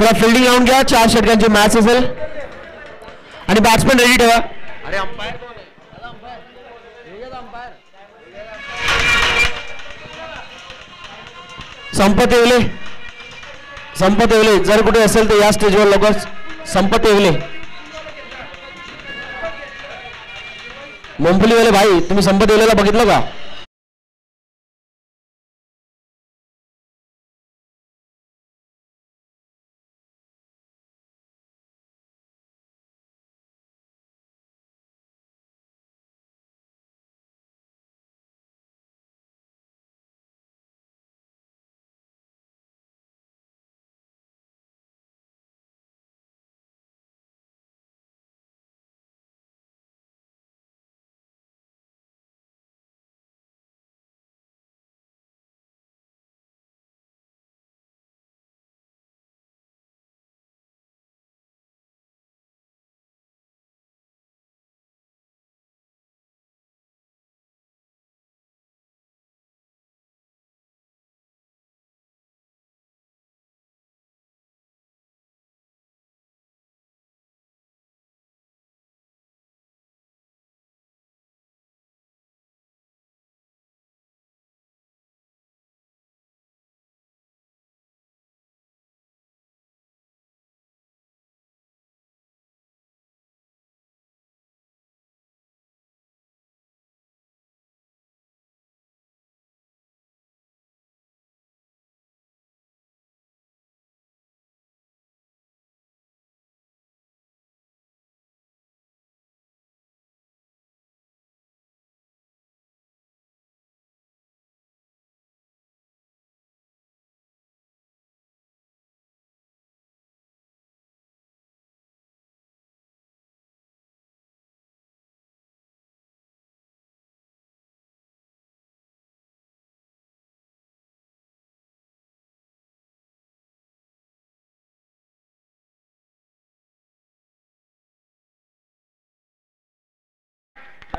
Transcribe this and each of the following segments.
चला फिल्डिंग लावून घ्या चार षटकांची मॅच असेल आणि बॅट्समॅन रेडी ठेवा। अरे अंपायर संपत येवले। संपत येवले। जर कुठे असेल तर या स्टेजवर लवकर संपत येवले। मुंबलीवाले भाई तुम्ही संपत येवलेला बघितलं का?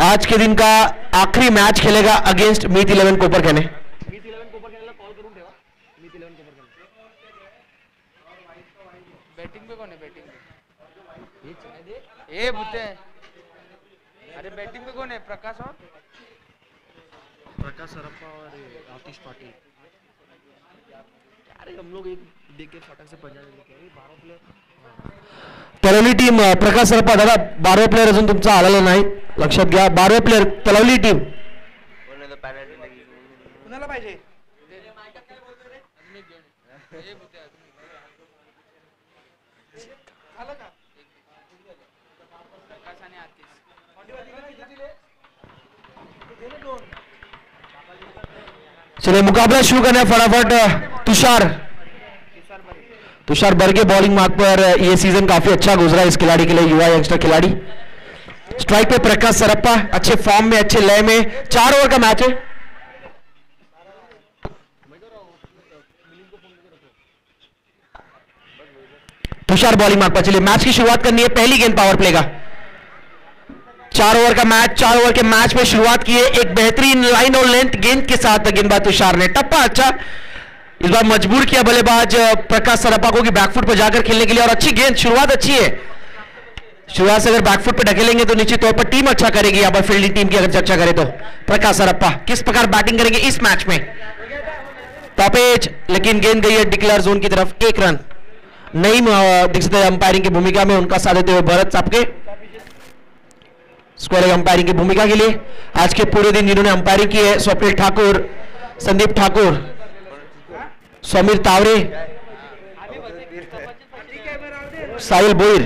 आज के दिन का आखिरी मैच खेलेगा अगेंस्ट मीत इलेवन कोपर कहने बैटिंग पे कौन है? बैटिंग पे। ए बुते अरे बैटिंग पे कौन है? प्रकाश और? प्रकाश सरप्पा और आतिश पाटिल। अरे हम लोग एक देख के फटक से पंजा लेके आए बारह प्लेयर तलवली टीम प्रकाश सरपा दादा बारवे प्लेअर अजून तुमचा आलेला नाही लक्षात घ्या बारवे प्लेअर तलवली टीम कुणाला पाहिजे? चलिए मुकाबला शुरू करना फटाफट तुषार. तुषार बर्गे बॉलिंग मार्ग पर अं, ये सीज़न काफ़ी अच्छा गुजरा इस खिलाड़ी के लिए युवा यंगस्टर खिलाड़ी. स्ट्राइक पे प्रकाश सरप्पा, अच्छे फॉर्म में, अच्छे लय में, चार ओवर का मैच है। तुषार बॉलिंग मार्क पर चलिए मैच की शुरुआत करनी है, पहली गेंद पावर प्ले का। चार ओवर का मैच चार ओवर के मैच में शुरुआत की है, एक बेहतरीन लाइन और लेंथ गेंद के साथ गेंदबाज तुषार ने। टप्पा अच्छा इस बार मजबूर किया बल्लेबाज, प्रकाश सरप्पा को कि बैकफुट पर जाकर खेलने के लिए, और अच्छी गेंद, शुरुआत अच्छी है। से अगर बैकफुट पर ढकेलेंगे तो निश्चित तौर पर टीम अच्छा करेगी यहाँ पर फील्डिंग टीम की अगर चर्चा करें तो। प्रकाश सरप्पा किस प्रकार बैटिंग करेंगे इस मैच में? टॉप एज लेकिन गेंद गई है डिक्लेयर जोन की तरफ़ एक रन। नईम अ, दीक्षित अंपायरिंग की भूमिका में उनका साथ देते हुए भरत साहब सापके स्क्वायर अंपायरिंग की भूमिका के लिए। आज के पूरे दिन जिन्होंने अंपायरिंग की है स्वप्निल ठाकुर संदीप ठाकुर समीर तावरे साहिल बोईर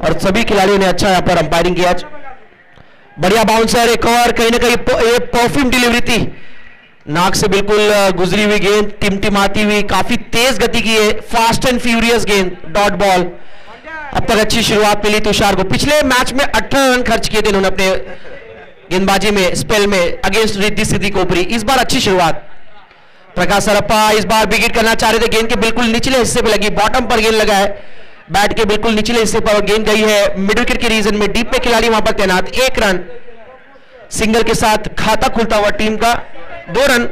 और सभी खिलाड़ियों ने अच्छा यहाँ पर अंपायरिंग किया। बढ़िया बाउंसर एक और कहीं ना कहीं परफ्यूम डिलीवरी थी। नाक से बिल्कुल गुजरी हुई गेंद, टिमटिमाती हुई, काफ़ी तेज गति की है फास्ट एंड फ्यूरियस गेंद डॉट बॉल अब तक अच्छी शुरुआत मिली तुषार को। पिछले मैच में 18 रन खर्च किए थे उन्होंने अपने गेंदबाजी में स्पेल में अगेंस्ट रिद्धि सिद्धि कोपरी इस बार अच्छी शुरुआत। प्रकाश सरप्पा इस बार विकेट करना चाह रहे थे। गेंद के बिल्कुल निचले हिस्से पे लगी बॉटम पर गेंद लगा है बैट के बिल्कुल निचले हिस्से पर गेंद गई है। मिडिल विकेट के रीजन में डीप पे खिलाड़ी वहाँ पर तैनात। एक रन सिंगल के साथ खाता खुलता हुआ टीम का दो रन।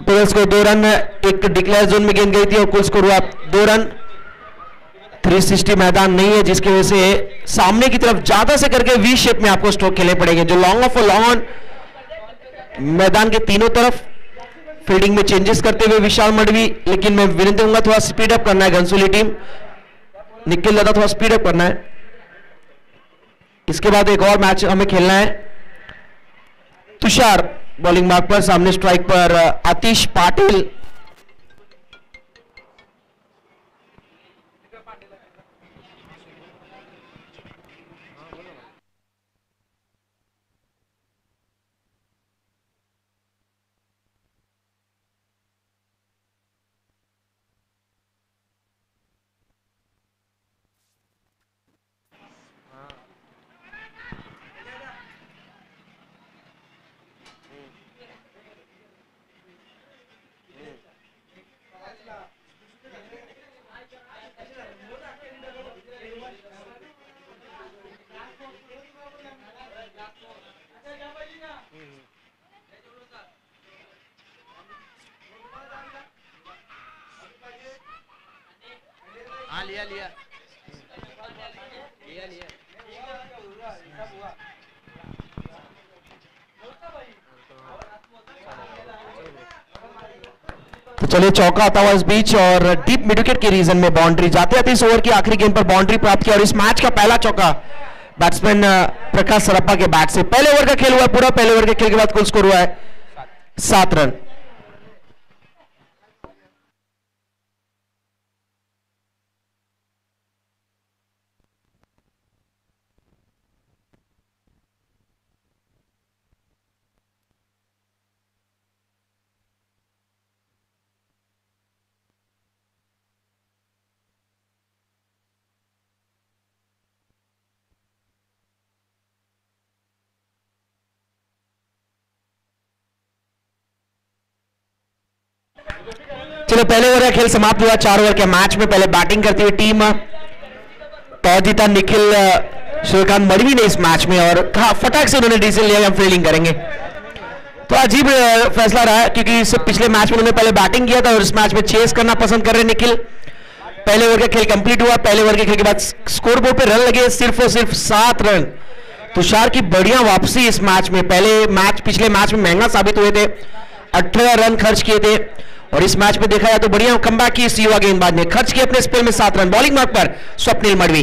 पेगल्स को दो रन, एक डिक्लेयर जोन में गेंद गई थी और कुल स्कोर हुआ दो रन। 360 मैदान नहीं है, जिसकी वजह से सामने की तरफ़ ज़्यादा से करके वी शेप में आपको स्ट्रोक खेलने पड़ेंगे, जो लॉन्ग ऑफ़ लॉन्ग ऑन मैदान के तीनों तरफ़। फील्डिंग में चेंजेस करते हुए विशाल मडवी, लेकिन मैं विनती हूँगा थोड़ा स्पीड अप करना है घनसोली टीम निखिल दादा थोड़ा स्पीड अप करना है। इसके बाद एक और मैच हमें खेलना है। तुषार बॉलिंग मार्ग पर, सामने स्ट्राइक पर आतिश पाटिल हाँ लिया लिया लिया लिया चौका आता हुआ इस बीच और डीप मिड विकेट के रीजन में बाउंड्री जाते जाते इस ओवर की आखिरी गेंद पर बाउंड्री प्राप्त किया और इस मैच का पहला चौका बैट्समैन प्रकाश सरप्पा के बैट से पहले ओवर का खेल हुआ है, पूरा पहले ओवर के खेल के बाद कुल स्कोर हुआ है सात रन चलो पहले ओवर का खेल समाप्त हुआ, चार ओवर के मैच में पहले बैटिंग करती हुई टीम जीता निखिल सूर्यकांत मरवी ने इस मैच में और कहा, फटाक से उन्होंने डिसीज़न लिया, हम फील्डिंग करेंगे। तो अजीब फैसला रहा, क्योंकि इससे पिछले मैच में उन्होंने पहले बैटिंग किया था और इस मैच में चेस करना पसंद कर रहे निखिल। पहले ओवर का खेल कंप्लीट हुआ, पहले ओवर के खेल के बाद स्कोर बोर्ड पर रन लगे, सिर्फ़ और सिर्फ़ सात रन। तुषार की बढ़िया वापसी इस मैच में, पहले मैच पिछले मैच में महँगा साबित हुए थे अठारह रन खर्च किए थे। और इस मैच में देखा जाए तो बढ़िया कमबैक की युवा गेंदबाज ने। खर्च किए अपने स्पेल में सात रन। बॉलिंग मार्ग पर स्वप्निल मडवी।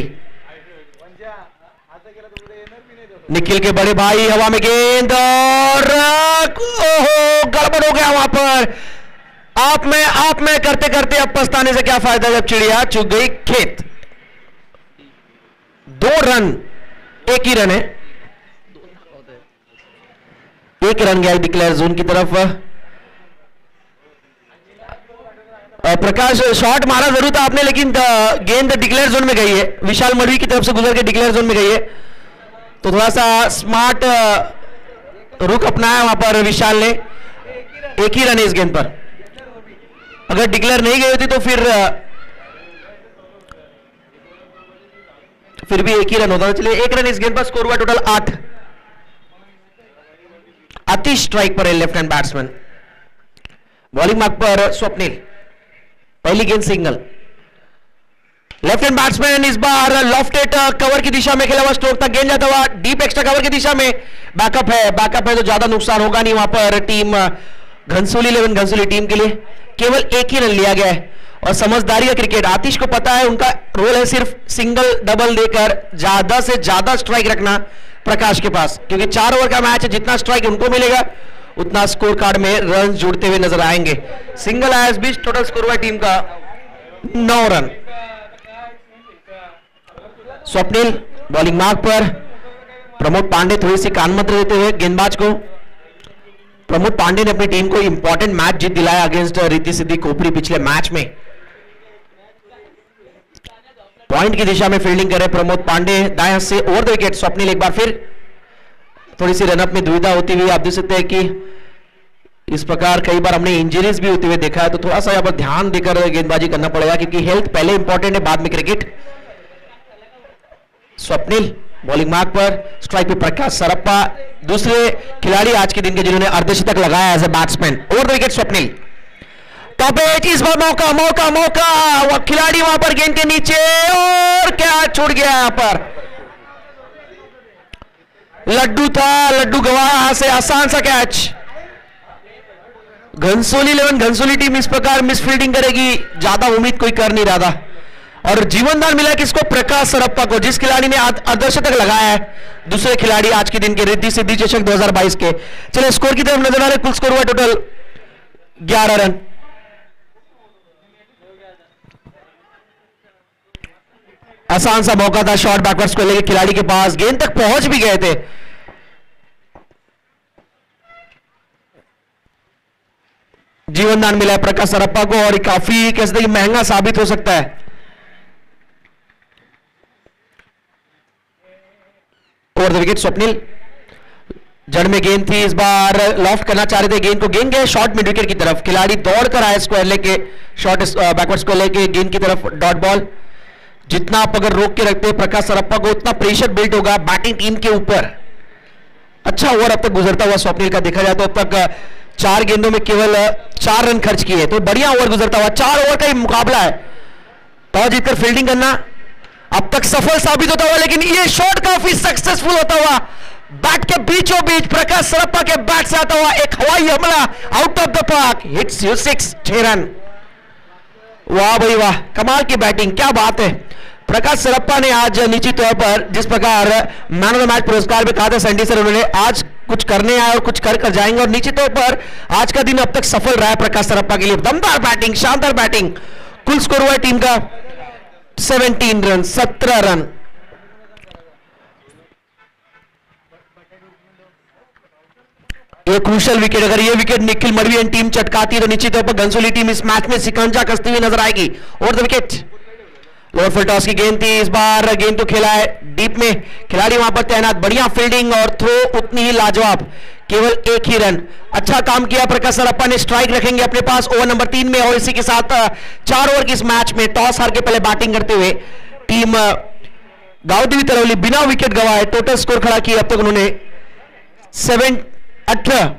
निखिल के बड़े भाई हवा में गेंद और गड़बड़ हो गया वहाँ पर। आप में आप में करते करते अब पछताने से क्या फ़ायदा जब चिड़िया चुग गई खेत। दो रन, एक ही रन है। एक रन गया डिक्लेयर जोन की तरफ़। प्रकाश शॉट मारा ज़रूर था आपने, लेकिन गेंद डिक्लेयर जोन में गई है। विशाल मडवी की तरफ़ से गुजर के डिक्लेयर जोन में गई है। तो थोड़ा सा स्मार्ट रुख अपनाया वहाँ पर विशाल ने। एक ही रन है इस गेंद पर। अगर डिक्लेयर नहीं गई होती तो फिर फिर भी एक ही रन होता। चलिए, एक रन इस गेंद पर स्कोर हुआ टोटल आठ। अति स्ट्राइक पर है left hand batsman bowling mark पर स्वप्निल। पहली गेंद सिंगल लेफ़्ट हैंड बैट्समैन इस बार लॉफ्टेड कवर की दिशा में खेला हुआ स्ट्रोक तक गेंद जाता हुआ डीप एक्स्ट्रा कवर की दिशा में बैकअप है बैकअप है तो ज़्यादा नुकसान होगा नहीं वहाँ पर टीम अ, घनसोली इलेवन घनसोली टीम के लिए। केवल एक ही रन लिया गया है। और समझदारी का क्रिकेट आतिश को पता है उनका रोल है सिर्फ़ सिंगल डबल देकर ज़्यादा से ज़्यादा स्ट्राइक रखना प्रकाश के पास। क्योंकि चार ओवर का मैच है जितना स्ट्राइक उनको मिलेगा उतना स्कोर कार्ड में रन जुड़ते हुए नज़र आएँगे। सिंगल आया इस बीच टोटल स्कोर हुआ टीम का नौ रन। स्वप्निल बॉलिंग मार्ग पर। प्रमोद पांडे थोड़ी सी कानमत देते हुए गेंदबाज को। प्रमोद पांडे ने अपनी टीम को इंपॉर्टेंट मैच जीत दिलाया अगेंस्ट रीति सिद्धि खोपड़ी पिछले मैच में। पॉइंट की दिशा में फील्डिंग करे प्रमोद पांडे। दाएँ से ओवर द विकेट स्वप्निल एक बार फिर। थोड़ी सी रनअप में दुविधा होती हुई आप देख सकते हैं कि इस प्रकार कई बार हमने इंजरीज भी होते हुए देखा है तो थोड़ा सा यहाँ पर ध्यान देकर गेंदबाजी करना पड़ेगा, क्योंकि हेल्थ पहले इंपॉर्टेंट है बाद में क्रिकेट स्वप्निल बॉलिंग मार्क पर स्ट्राइक पे प्रकाश सरप्पा, दूसरे खिलाड़ी आज के दिन के जिन्होंने अर्धशतक लगाया as a batsman over wicket Swapnil. Top edge इस बार मौका मौका मौका वह खिलाड़ी वहाँ पर गेंद के नीचे, और क्या छूट गया यहाँ पर। लड्डू था, लड्डू गवाया से आसान सा catch Ghansoli eleven Ghansoli team इस प्रकार मिस फील्डिंग करेगी. ज़्यादा उम्मीद कोई कर नहीं रहा था. और जीवनदान मिला किसको? प्रकाश सरप्पा को, जिस खिलाड़ी ने आदर्श तक लगाया है. दूसरे खिलाड़ी आज के दिन के, रिद्धि सिद्धि चषक 2022 के. चलिए स्कोर की तरफ़ नज़र आ रहे कुल स्कोर हुआ टोटल 11 रन. आसान सा मौका था शॉर्ट बैकवर्ड्स को लेकर खिलाड़ी के पास गेंद तक पहुँच भी गए थे। जीवन दान मिला है प्रकाश सरप्पा को और काफ़ी कैसे महँगा साबित हो सकता है। Over the wicket Swapnil. जड़ में गेंद थी, इस बार लॉफ्ट करना चाह रहे थे। गेंद को गेंद गए शॉर्ट मिड विकेट की तरफ़। खिलाड़ी दौड़ कर आए स्क्वायर लेके शॉर्ट बैकवर्ड स्क्वायर लेके गेंद की तरफ़ डॉट बॉल जितना आप अगर रोक के रखते हैं, प्रकाश सरप्पा को उतना प्रेशर बिल्ड होगा बैटिंग टीम के ऊपर। अच्छा ओवर अब तक गुजरता हुआ स्वप्निल का देखा जाए तो अब तक चार गेंदों में केवल चार रन खर्च किए तो बढ़िया ओवर गुजरता हुआ, चार ओवर का ही मुकाबला है। टॉस जीतकर फील्डिंग करना, अब तक सफल साबित होता हुआ, लेकिन ये शॉट काफ़ी सक्सेसफुल होता हुआ बैट के बीचों बीच प्रकाश सरप्पा के बैट से आता हुआ एक हवाई हमला out of the park hits you six छह रन। वाह भाई वाह, कमाल की बैटिंग क्या बात है। प्रकाश सरप्पा ने आज निश्चित तौर पर जिस प्रकार मैन ऑफ़ द मैच पुरस्कार भी कहा था, संडी सर, उन्होंने आज कुछ करने आए और कुछ कर कर जाएँगे और निश्चित तौर पर आज का दिन अब तक सफल रहा है प्रकाश सरप्पा के लिए। दमदार बैटिंग शानदार बैटिंग कुल स्कोर हुआ है टीम का 17 रन 17 रन। ये क्रूशल विकेट अगर ये विकेट निखिल मडवी टीम चटकाती तो निश्चित तौर पर घनसोली टीम इस मैच में सिकंजा कसती हुई नज़र आएगी। और the wicket lower full toss की गेंद थी, इस बार गेंद तो खेला है डीप में। खिलाड़ी वहाँ पर तैनात, बढ़िया फील्डिंग और थ्रो उतनी ही लाजवाब। केवल एक ही रन। अच्छा काम किया प्रकाश सरप्पा ने स्ट्राइक रखेंगे अपने पास। ओवर नंबर तीन में और इसी के साथ चार ओवर की इस मैच में। टॉस हार के पहले बैटिंग करते हुए टीम गांवदेवी तरवली बिना विकेट गवाए टोटल स्कोर खड़ा किया। अब तक उन्होंने सेवन अठारह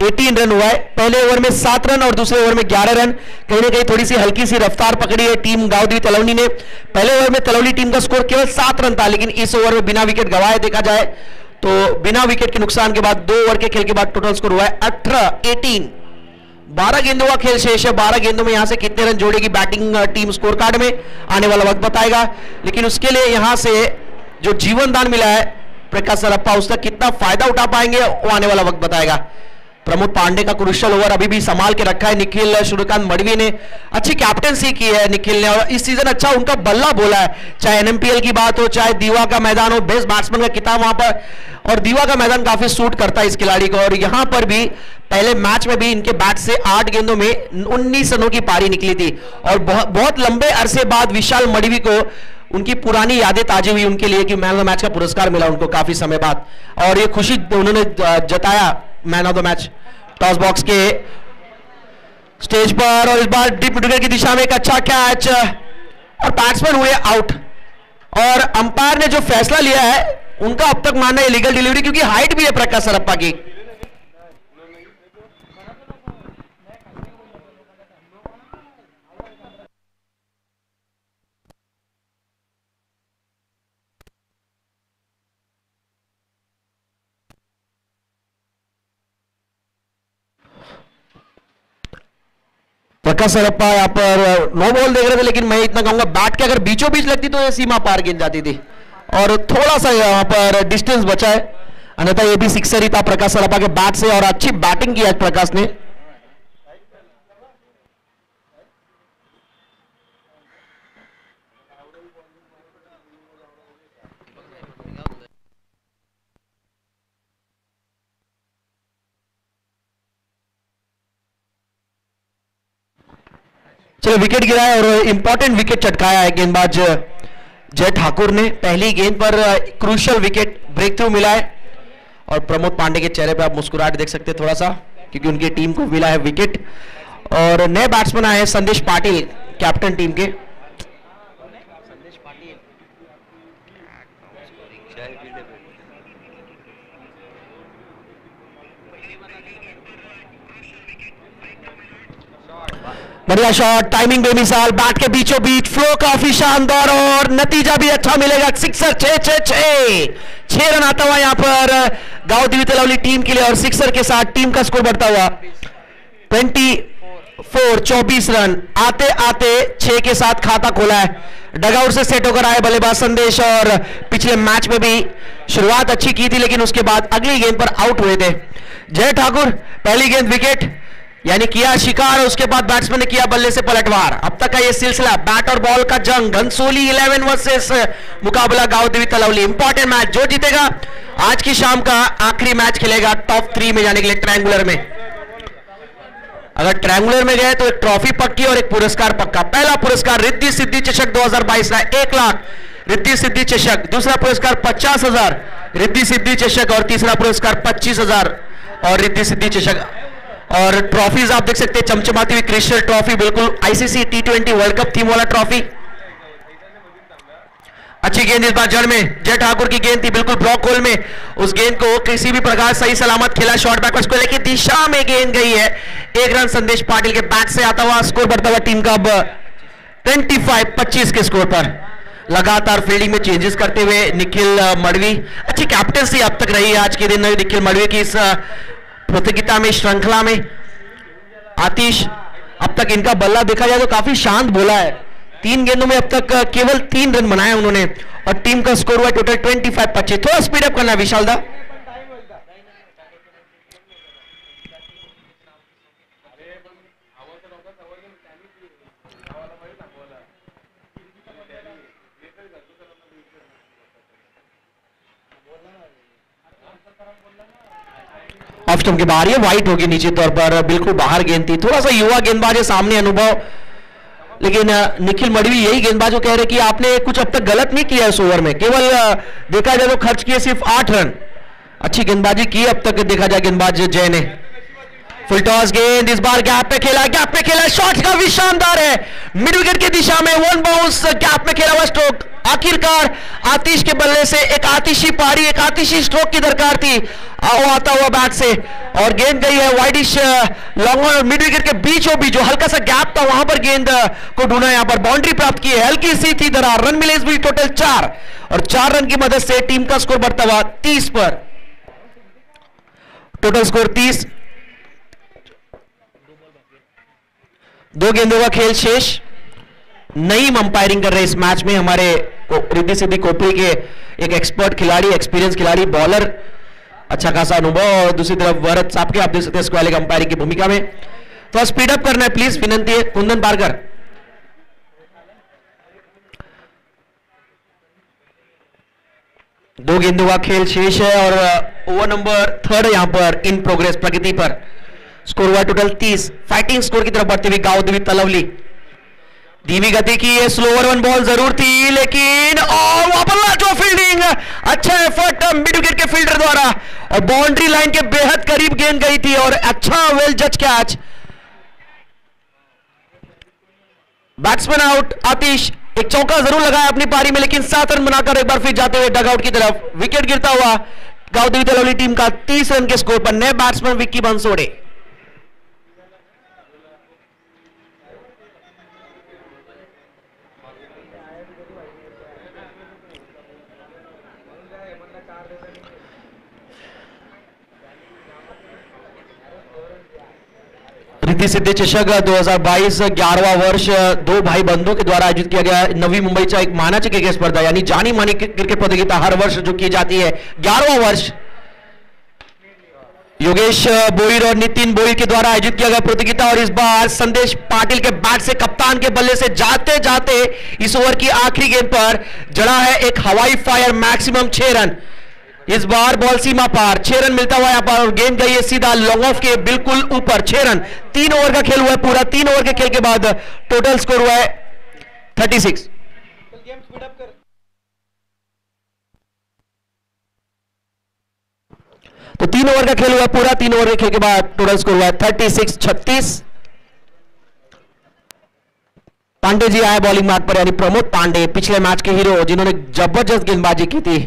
एटीन रन हुआ है। पहले ओवर में सात रन और दूसरे ओवर में ग्यारह रन कहीं ना कहीं थोड़ी सी हल्की सी रफ्तार पकड़ी है टीम गावदेवी तलवनी ने। पहले ओवर में तलवली टीम का स्कोर केवल सात रन था, लेकिन इस ओवर में बिना विकेट गवाए देखा जाए तो बिना विकेट के नुकसान के बाद दो ओवर के खेल के बाद टोटल स्कोर हुआ है अठारह एटीन बारह गेंदों का खेल शेष है। बारह गेंदों में यहाँ से कितने रन जोड़ेगी बैटिंग टीम स्कोर कार्ड में? आने वाला वक्त बताएगा। लेकिन उसके लिए यहाँ से जो जीवन दान मिला है प्रकाश सरप्पा उसका कितना फ़ायदा उठा पाएँगे, वो आने वाला वक्त बताएगा। प्रमोद पांडे का क्रुशल ओवर अभी भी संभाल के रखा है, निखिल, सूर्यकांत मडवी ने अच्छी कैप्टनसी की है निखिल ने, और इस सीज़न अच्छा उनका बल्ला बोला है। चाहे एनएमपीएल की बात हो, चाहे दीवा का मैदान हो बेस्ट बैट्समैन का किताब वहाँ पर, और दीवा का मैदान काफ़ी सूट करता है इस खिलाड़ी को। और यहाँ पर भी, पहले मैच में भी इनके बैट से आठ गेंदों में उन्नीस रनों की पारी निकली थी। और बहुत बहुत लंबे अरसे बाद विशाल मडवी को उनकी पुरानी यादें ताजी हुई उनके लिए कि मैन ऑफ़ द मैच का पुरस्कार मिला उनको काफ़ी समय बाद। और ये खुशी उन्होंने जताया man of the match toss box K stage पर। और इस बार डीप विकेट की दिशा में एक अच्छा कैच और बैट्समैन हुए आउट और अंपायर ने जो फैसला लिया है, उनका अब तक मानना है लीगल डिलीवरी क्योंकि हाइट भी है प्रकाश सरप्पा की। प्रकाश सरप्पा यहाँ पर नो बॉल देख रहे थे, लेकिन मैं इतना कहूँगा, बैट के अगर बीचों बीच लगती तो ये सीमा पार गिन जाती थी। और थोड़ा सा यहाँ पर डिस्टेंस बचा है। अन्यथा ये भी सिक्सर ही था प्रकाश सरप्पा के बैट से, और अच्छी बैटिंग की है प्रकाश ने। चलो विकेट गिराया और इंपॉर्टेंट विकेट चटकाया है गेंदबाज जय ठाकुर ने। पहली गेंद पर क्रूशल विकेट ब्रेक थ्रू मिला है। और प्रमोद पांडे के चेहरे पर आप मुस्कुराहट देख सकते हैं थोड़ा सा क्योंकि उनकी टीम को मिला है विकेट और नए बैट्समैन आए संदेश पाटिल कैप्टन टीम के। बढ़िया शॉट टाइमिंग बेमिसाल बैट के बीचों बीच फ्लो काफ़ी शानदार और नतीजा भी अच्छा मिलेगा। सिक्सर छह छह छह। छह रन आता हुआ यहाँ पर गाँव दिवी तलावली टीम के लिए और सिक्सर के साथ टीम का स्कोर बढ़ता हुआ। ट्वेंटी फोर चौबीस रन। आते आते छह के साथ खाता खोला है। डगआउट से सेट होकर आए बल्लेबाज संदेश और पिछले मैच में भी शुरुआत अच्छी की थी, लेकिन उसके बाद अगली गेंद पर आउट हुए थे। जय ठाकुर, पहली गेंद विकेट यानी किया शिकार उसके बाद बैट्समैन ने किया बल्ले से पलटवार। अब तक का ये सिलसिला बैट और बॉल का जंग, घनसोली 11 वर्सेस मुकाबला गाँव देवी तलवली इंपॉर्टेंट मैच जो जीतेगा, आज की शाम का आखिरी मैच खेलेगा टॉप थ्री में जाने के लिए ट्रायंगुलर में। अगर ट्रायंगुलर में गए तो एक ट्रॉफी पक्की और एक पुरस्कार पक्का। पहला पुरस्कार रिद्धि सिद्धि चषक 2022 का एक लाख, रिद्धि सिद्धि चषक। दूसरा पुरस्कार पचास हज़ार, रिद्धि सिद्धि चषक और तीसरा पुरस्कार पच्चीस हज़ार और रिद्धि सिद्धि चषक। और ट्रॉफीज आप देख सकते हैं, चमचमाती हुई क्रिस्टल ट्रॉफी बिल्कुल ICC T twenty world cup theme वाला ट्रॉफी अच्छी गेंद इस बार जड़ में, जय ठाकुर की गेंद थी, बिल्कुल ब्लॉक होल में। उस गेंद को किसी भी प्रकार सही सलामत खेला शॉर्ट बैकवर्ड को लेकर दिशा में गेंद गई है। एक रन संदेश पाटिल के बैट से आता हुआ स्कोर बढ़ता हुआ टीम का अब 25 25 के स्कोर पर। लगातार फील्डिंग में चेंजेस करते हुए निखिल मड़वी। अच्छी कैप्टनसी अब तक रही है आज के दिन, निखिल मड़वी की इस प्रतियोगिता में, श्रृंखला में। आतिश, अब तक इनका बल्ला देखा जाए तो काफ़ी शांत बोला है। तीन गेंदों में अब तक केवल तीन रन बनाए उन्होंने। और टीम का स्कोर हुआ टोटल 25 पच्चीस। थोड़ा स्पीडअप करना विशाल दा। ऑफ़ स्टंप के बाहर ये वाइट होगी नीचे तौर पर बिल्कुल बाहर गेंद थी थोड़ा सा युवा गेंदबाज है सामने अनुभव लेकिन निखिल मडवी यही गेंदबाज को कह रहे कि आपने कुछ अब तक गलत नहीं किया इस ओवर में केवल देखा जाए तो खर्च किए सिर्फ़ आठ रन अच्छी गेंदबाजी की अब तक देखा जाए गेंदबाज जय ने फुल टॉस गेंद, इस बार गैप पे खेला गैप पे खेला शॉट का भी शानदार है। मिड विकेट की दिशा में वन बाउंस गैप में खेला हुआ स्ट्रोक आखिरकार आतिश के बल्ले से एक आतिशी पारी, एक आतिशी स्ट्रोक की दरकार थी। आओ आता हुआ बैट से। और गेंद गई है वाइडिश लॉन्ग और मिड विकेट के बीचों बीच, जो हल्का सा गैप था, वहाँ पर गेंद को ढूंढा, यहाँ पर बाउंड्री प्राप्त की है। हल्की सी थी दरार रन मिले इस बीच टोटल चार। और चार रन की मदद से टीम का स्कोर बढ़ता हुआ तीस पर। टोटल स्कोर तीस दो गेंदों का खेल शेष। नईम अंपायरिंग कर रहे इस मैच में हमारे रिद्धि सिद्धि कोपरी के एक एक्सपर्ट खिलाड़ी एक्सपीरियंस खिलाड़ी बॉलर अच्छा खासा अनुभव और दूसरी तरफ़ वरत साहब के, आप देख सकते हैं स्क्वालिक अंपायरिंग की भूमिका में। तो स्पीड अप करना है प्लीज़ विनंती है, कुंदन पारकर। दो गेंदों का खेल शेष है और ओवर नंबर थर्ड यहाँ पर इन प्रोग्रेस प्रगति पर। स्कोर हुआ टोटल 30 फाइटिंग स्कोर की तरफ़ बढ़ते हुए गाँव देवी तलवली। धीमी गति की ये स्लोवर वन बॉल ज़रूर थी, लेकिन, और लाजो फील्डिंग अच्छा एफर्ट मिड विकेट के फील्डर द्वारा। और बाउंड्री लाइन के बेहद करीब गेंद गई थी, और अच्छा वेल जज कैच बैट्समैन आउट आतिश। एक चौका ज़रूर लगाया अपनी पारी में, लेकिन सात रन बनाकर एक बार फिर जाते हुए डगआउट की तरफ़। विकेट गिरता हुआ गाँव देवी तलवली टीम का तीस रन के स्कोर पर नए बैट्समैन विक्की बंसोड़े रिद्धि सिद्धि चषक 2022 ग्यारहवा वर्ष दो भाई बंधुओं के द्वारा आयोजित किया गया नवी मुंबईचा एक मानाची क्रिकेट स्पर्धा, यानी जानी मानी क्रिकेट प्रतियोगिता हर वर्ष जो की जाती है। ग्यारहवा वर्ष योगेश बोईर और नितिन बोईर के द्वारा आयोजित किया गया प्रतियोगिता और इस बार संदेश पाटिल के बैट से, कप्तान के बल्ले से जाते जाते इस ओवर की आखिरी गेंद पर जड़ा है एक हवाई फायर मैक्सिमम छह रन। इस बार बॉल सीमा पार, छह रन मिलता हुआ यहाँ पर और गेंद गई है सीधा लॉन्ग ऑफ़ के, बिल्कुल ऊपर, छह रन। तीन ओवर का खेल हुआ है पूरा, तीन ओवर के खेल के बाद टोटल स्कोर हुआ है थर्टी सिक्स तो तीन ओवर का खेल हुआ पूरा, तीन ओवर के खेल के बाद टोटल स्कोर हुआ है थर्टी सिक्स छत्तीस। पांडे जी आए बॉलिंग मार्ग पर, यानी प्रमोद पांडे, पिछले मैच के हीरो जिन्होंने ज़बरदस्त गेंदबाजी की थी।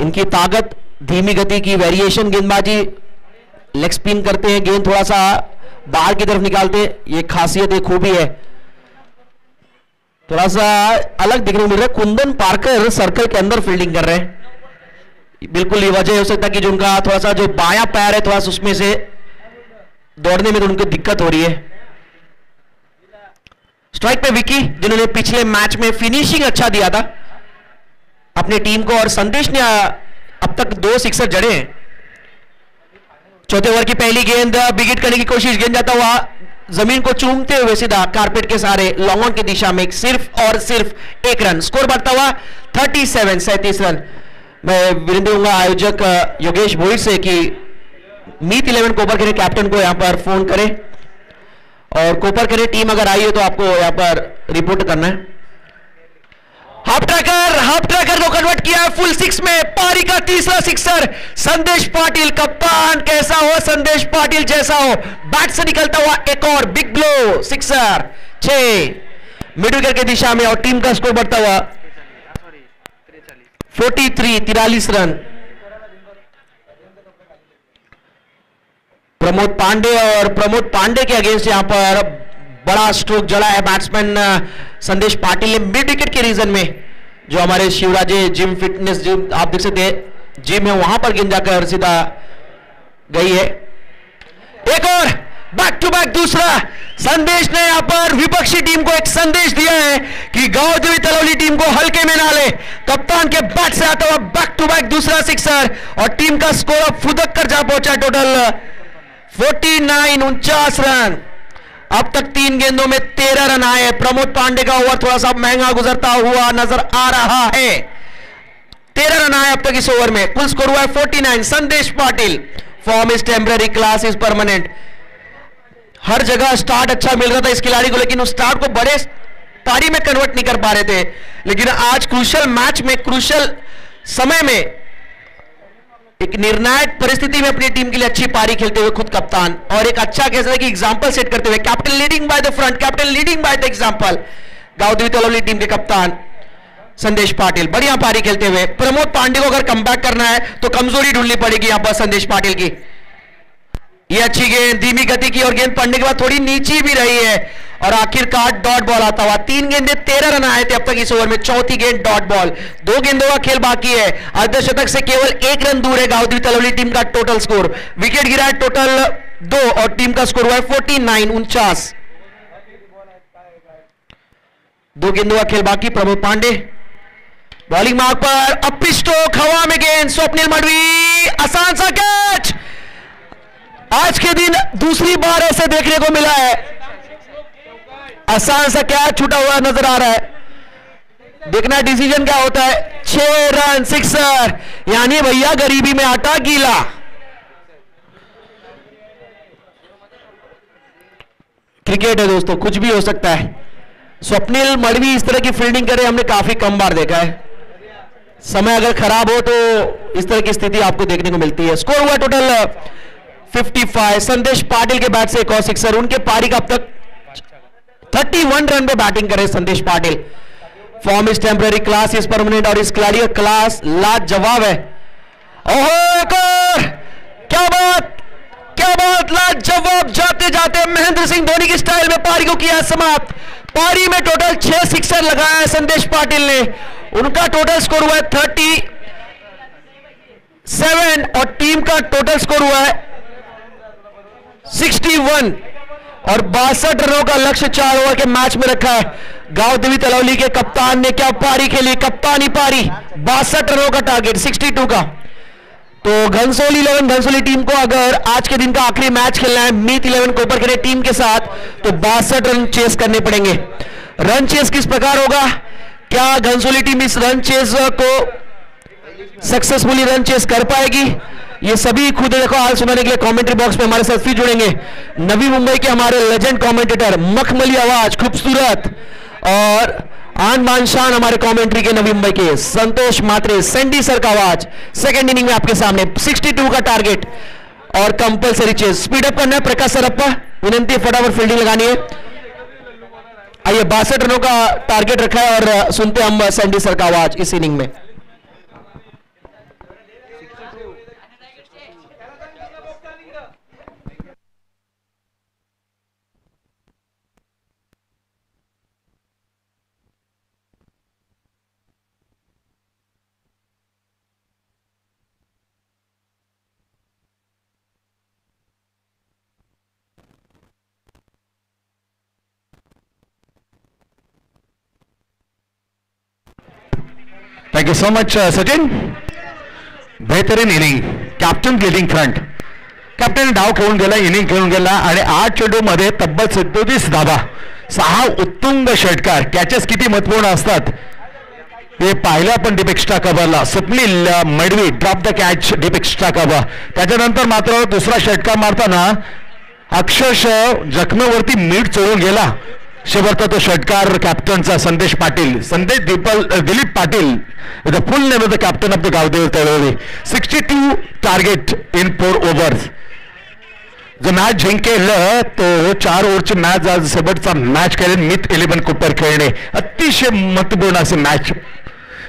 इनकी ताकत, धीमी गति की वेरिएशन गेंदबाजी लेग स्पिन करते हैं, गेंद थोड़ा सा बाहर की तरफ़ निकालते हैं, ये खासियत, ये खूबी है। थोड़ा सा अलग देखने को मिल रहा है, कुंदन पार्कर सर्कल के अंदर फील्डिंग कर रहे हैं। बिल्कुल ये वजह हो सकता है कि जो उनका थोड़ा सा जो बाया पैर है थोड़ा सा उसमें से दौड़ने में तो उनको दिक्कत हो रही है। स्ट्राइक पे विकी जिन्होंने पिछले मैच में फिनिशिंग अच्छा दिया था। अपनी टीम को और संदेश ने अब तक दो सिक्सर जड़े हैं। चौथे ओवर की पहली गेंद बिगिट करने की कोशिश, गेंद जाता हुआ ज़मीन को चूमते हुए सीधा कारपेट के सारे लॉन्ग ऑन की दिशा में सिर्फ़ और सिर्फ़ एक रन। स्कोर बढ़ता हुआ 37 सैंतीस रन। मैं विनती आयोजक योगेश भोई से कि मीत इलेवन कोपर के कैप्टन को यहाँ पर फ़ोन करें। और कोपर के टीम अगर आई है तो आपको यहाँ पर रिपोर्ट करना है। हाफ़ ट्रैकर हाफ़ ट्रैकर को कन्वर्ट किया है फुल सिक्स में। पारी का तीसरा सिक्सर संदेश पाटिल, कप्तान कैसा हो? संदेश पाटिल जैसा हो। बैट से निकलता हुआ एक और बिग ब्लो सिक्सर छ मिडिल विकेट की दिशा में और टीम का स्कोर बढ़ता हुआ त्रेचालीस 43 तिरालीस रन। प्रमोद पांडे और प्रमोद पांडे के अगेंस्ट यहाँ पर बड़ा स्ट्रोक जड़ा है बैट्समैन संदेश पाटिल ने मिड विकेट के रीजन में, जो हमारे शिवराजे जिम फिटनेस जिम आप देख सकते जिम है, वहाँ पर गेंद जाकर सीधा गई है। एक और बैक टू बैक दूसरा, संदेश ने यहाँ पर विपक्षी टीम को एक संदेश दिया है कि गाँव देवी तलौली टीम को हल्के में ना ले। कप्तान के बैट से आता हुआ बैक टू बैक दूसरा सिक्सर और टीम का स्कोर अब फुदक कर जा पहुँचा टोटल 49 उनचास रन। अब तक तीन गेंदों में तेरह रन आए प्रमोद पांडे का ओवर थोड़ा सा महँगा गुजरता हुआ नज़र आ रहा है। तेरह रन आए अब तक इस ओवर में। कुल स्कोर हुआ है 49 Sandesh Patil form is temporary class is permanent हर जगह स्टार्ट अच्छा मिल रहा था इस खिलाड़ी को, लेकिन उस स्टार्ट को बड़े पारी में कन्वर्ट नहीं कर पा रहे थे। लेकिन आज क्रूशल मैच में क्रूशल समय में एक निर्णायक परिस्थिति में अपनी टीम के लिए अच्छी पारी खेलते हुए खुद कप्तान और एक अच्छा कह सकते एग्ज़ाम्पल सेट करते हुए captain leading by the front captain leading by the example Gaudi Talavali team के कप्तान संदेश पाटिल। बढ़िया पारी खेलते हुए प्रमोद पांडे को अगर कम करना है तो कमज़ोरी ढूंढनी पड़ेगी यहाँ पर संदेश पाटिल की। ये अच्छी गेंद, धीमी गति की और गेंद पड़ने के बाद थोड़ी नीची भी रही है। और आखिरकार डॉट बॉल आता हुआ, तीन गेंदे, तेरह रन आए थे अब तक इस ओवर में, चौथी गेंद डॉट बॉल। दो गेंदों का खेल बाकी है। अर्धशतक से केवल एक रन दूर है गाउदी तलवली टीम का टोटल स्कोर विकेट गिरा है टोटल दो और टीम का स्कोर हुआ है फोर्टी नाइन उनचास। दो गेंदों का खेल बाकी, प्रमोद पांडे। बॉलिंग मार्ग पर अपी स्ट्रोक हवा में गेंद, स्वप्निल मडवी, आसान सा कैच आज के दिन दूसरी बार ऐसे देखने को मिला है। आसान सा क्या छूटा हुआ नज़र आ रहा है। देखना डिसीज़न क्या होता है। छह रन सिक्सर यानी भैया गरीबी में आटा गीला। क्रिकेट है दोस्तों, कुछ भी हो सकता है। स्वप्निल मड़वी इस तरह की फील्डिंग करे, हमने काफ़ी कम बार देखा है। समय अगर खराब हो तो इस तरह की स्थिति आपको देखने को मिलती है। स्कोर हुआ टोटल 55 संदेश पाटिल के बैट से एक और सिक्सर उनके पारी का अब तक 31 रन पे बैटिंग करे Sandesh Patil. Form is temporary class is permanent और इस खिलाड़ी का क्लास लाजवाब है. ओहो क्या बात? क्या बात? लाजवाब जाते जाते महेंद्र सिंह धोनी की स्टाइल में पारी को किया समाप्त. पारी में टोटल छह सिक्सर लगाया है संदेश पाटिल ने. उनका टोटल स्कोर हुआ है थर्टी सेवन और टीम का टोटल स्कोर हुआ है 61 और बासठ रनों का लक्ष्य चार ओवर के मैच में रखा है। गाँव देवी तलौली के कप्तान ने क्या पारी खेली? कप्तानी पारी, बासठ रनों का टारगेट 62 का। तो घनसोली इलेवन, घनसोली टीम को अगर आज के दिन का आखिरी मैच खेलना है, मीत इलेवन के टीम के साथ तो बासठ रन चेस करने पड़ेंगे। रन चेस किस प्रकार होगा? क्या घनसोली टीम इस रन चेस को सक्सेसफुली रन चेस कर पाएगी? ये सभी खुद देखो, हाल सुनाने के लिए कमेंट्री बॉक्स में हमारे साथ फिर जुड़ेंगे। नवी मुंबई के हमारे लेजेंड कमेंटेटर मखमली आवाज़, खूबसूरत। और आन बान शान हमारे कमेंट्री के नवी मुंबई के। संतोष मात्रे सेंडी सर का आवाज़। सेकेंड इनिंग में आपके सामने। 62 का टारगेट और कंपलसरी चेस स्पीड अप करना है, प्रकाश सरप्पा विनंती फटाफट फील्डिंग लगानी है। आइए, बासठ रनों का टारगेट रखा है और सुनते हम सैंडी सर का आवाज़ इस इनिंग में। Thank you so much Sachin बेहतरीन inning captain leading front captain डाव खेळून गेला इनिंग खेळून गेला आणि आठ चेंडूमध्ये तब्बल सदोतीस धाबा सहा उत्तुंग षटकार. कॅचेस किती महत्त्वपूर्ण असतात? हे पाहिलं आपण deep extra कव्हरला Swapnil Madvi drop the catch deep extra cover त्याच्यानंतर मात्र दुसरा षटकार मारताना अक्षरशः जखमेवरती मीठ चोळून गेला. शेवटचा तो षटकार कॅप्टनचा Sandesh Patil Sandesh Deepal Dilip Patil the full name of the captain of the Gavdev Talavali. Sixty two target in four overs जो मॅच जिंकेल तो चार ओव्हरची मॅच आज शेवटचा मॅच खेळेल मिथ इलेव्हन कुपर खेळणे. अतिशय महत्त्वपूर्ण असे match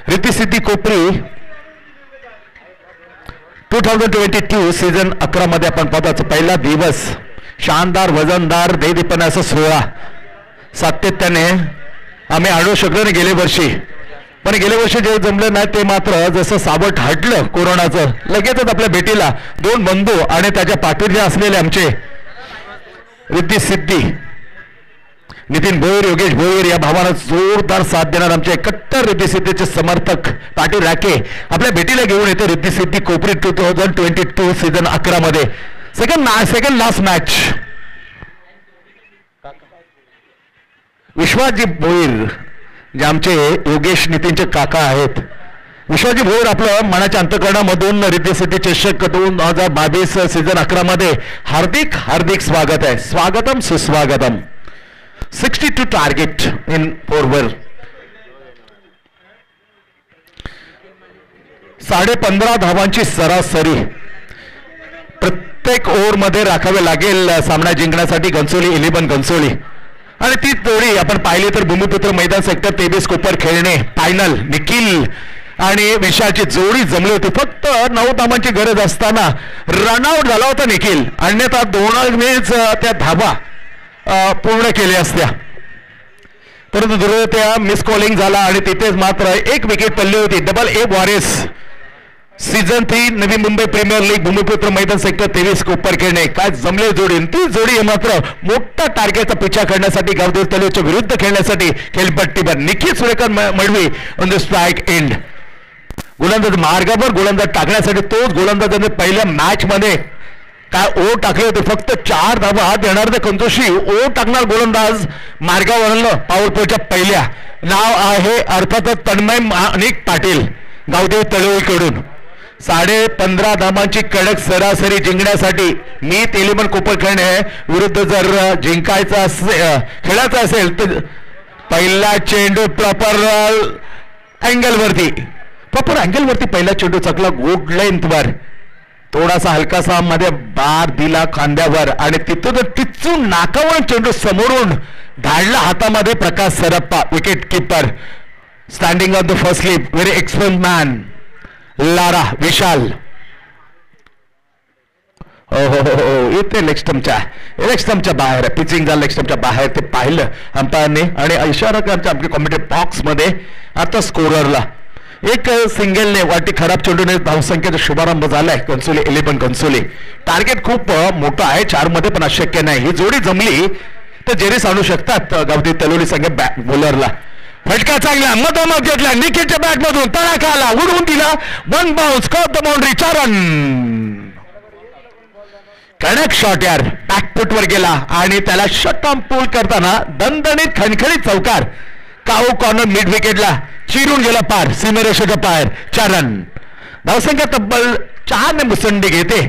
Riddhisiddhi Kopri two thousand twenty two season अकरामध्ये आपण पाहतो पहिला दिवस. शानदार वजनदार देदीपणाचा सोहळा. सातत्याने आम्ही आणू शकलो नाही गेल्या वर्षी. पण गेल्या वर्षी जे जमलं नाही ते मात्र जसं सावट हटलं कोरोनाचं लगेचच आपल्या भेटीला दोन बंधू आणि त्याच्या पाठीचे असलेले आमचे रिद्धी सिद्धी नितीन भोयर योगेश भोयर या भावाला जोरदार साथ देणार आमचे कट्टर रिद्धिसिद्धीचे समर्थक पाटील राखे आपल्या भेटीला घेऊन येते Riddhisiddhi Kopri two thousand twenty two season अकरामध्ये. सेकंड सेकंड लास्ट मॅच विश्वासजी भोईर जे आमचे योगेश नितीनचे काका आहेत विश्वाजी भोईर आपलं मनाच्या अंतकरणामधून रिद्धसिद्धी चषक दोन हजार बावीस सीझन अकरामध्ये हार्दिक हार्दिक स्वागत आहे. स्वागतम सुस्वागतम. सिक्स्टी टू टार्गेट इन फोरवर साडे पंधरा धावांची सरासरी. प्रत्येक ओव्हरमध्ये राखावे लागेल सामना जिंकण्यासाठी घनसोली इलेवन घनसोली आणि ती जोडी आपण पाहिली तर भूमिपुत्र मैदान सेक्टर तेवीस कोपर खेळणे फायनल निखिल आणि विशालची जोडी जमली होती. फक्त नऊ धामांची गरज असताना रनआउट झाला होता निखिल. अन्यथा दोनच त्या धाबा पूर्ण केल्या असत्या. परंतु दुर्दैव मिस कॉलिंग झाला आणि तिथेच मात्र एक विकेट पडली होती. Double A warriors season three Navi Mumbai premier league भूमिपुत्र मैदान सेक्टर तेवीस कोपर खेळणे. काय जमले जोडी? ती जोडी हे मात्र मोठा टार्गेटचा पिछा करण्यासाठी गावदेव तलेच्या विरुद्ध खेळण्यासाठी खेळपट्टीवर निखिल सुरेकर म- Malvi on the strike end गोलंदाज मार्गावर गोलंदाज टाकण्यासाठी तोच गोलंदाजाने पहिल्या मॅच मध्ये काय ओ टाकले होते? फक्त चार धाबा हात देणार ते कंजोशी. ओ टाकणार गोलंदाज मार्गावर पॉवरपोच्या पहिल्या. नाव आहे अर्थातच तन्मय माणिक पाटील गावदेव तळेकडून. साडे पंधरा धामांची कडक सरासरी जिंकण्यासाठी मी तेलिमन कोपर खेळणे विरुद्ध जर अ, जिंकायचं असे अ, खेळायचं असेल तर पहिला चेंडू प्रॉपर अँगलवरती प्रॉपर अँगलवरती पहिला चेंडू चकला गुड लेंथवर थोडासा हलकासा मध्ये बार दिला खांद्यावर आणि तिथं तर तिथून नाकावून चेंडू समोरून धाडला हातामध्ये Prakash Sarappa wicket keeper standing on the first slip very expert man Lara Vishal. हो हो हो हो इथे लेग स्टम्पच्या बाहेर. पिचिंग झालं बाहेर ते पाहिलं. अंपायरने आणि इशारा करच्या आपल्या कॉम्प्युटर बॉक्समध्ये आता स्कोररला एक सिंगलने वाटी खराब चेंडूने धावसंख्येचा शुभारंभ झालाय. कन्सोली इलेव्हन कन्सोली टार्गेट खूप मोठं आहे. चारमध्ये पण अशक्य नाही. ही जोडी जमली तर जेरीस आणू शकतात गावती तलोली संघ बॅ बॉलरला फटका चांगला मधोमध घेतला निखिलच्या बॅट मधून तडाखा आला उडवून दिला one bounce off the boundary चार कडक शॉट यार बॅकफुट वर गेला आणि त्याला शटॉम पूल करताना दणदणीत खणखणीत चौकार. काऊ कॉर्नर मिड विकेटला चिरून गेला पार सीमेरेषेच्या पार चार रन धावसंख्या तब्बल चार ने मुसंडी घेते.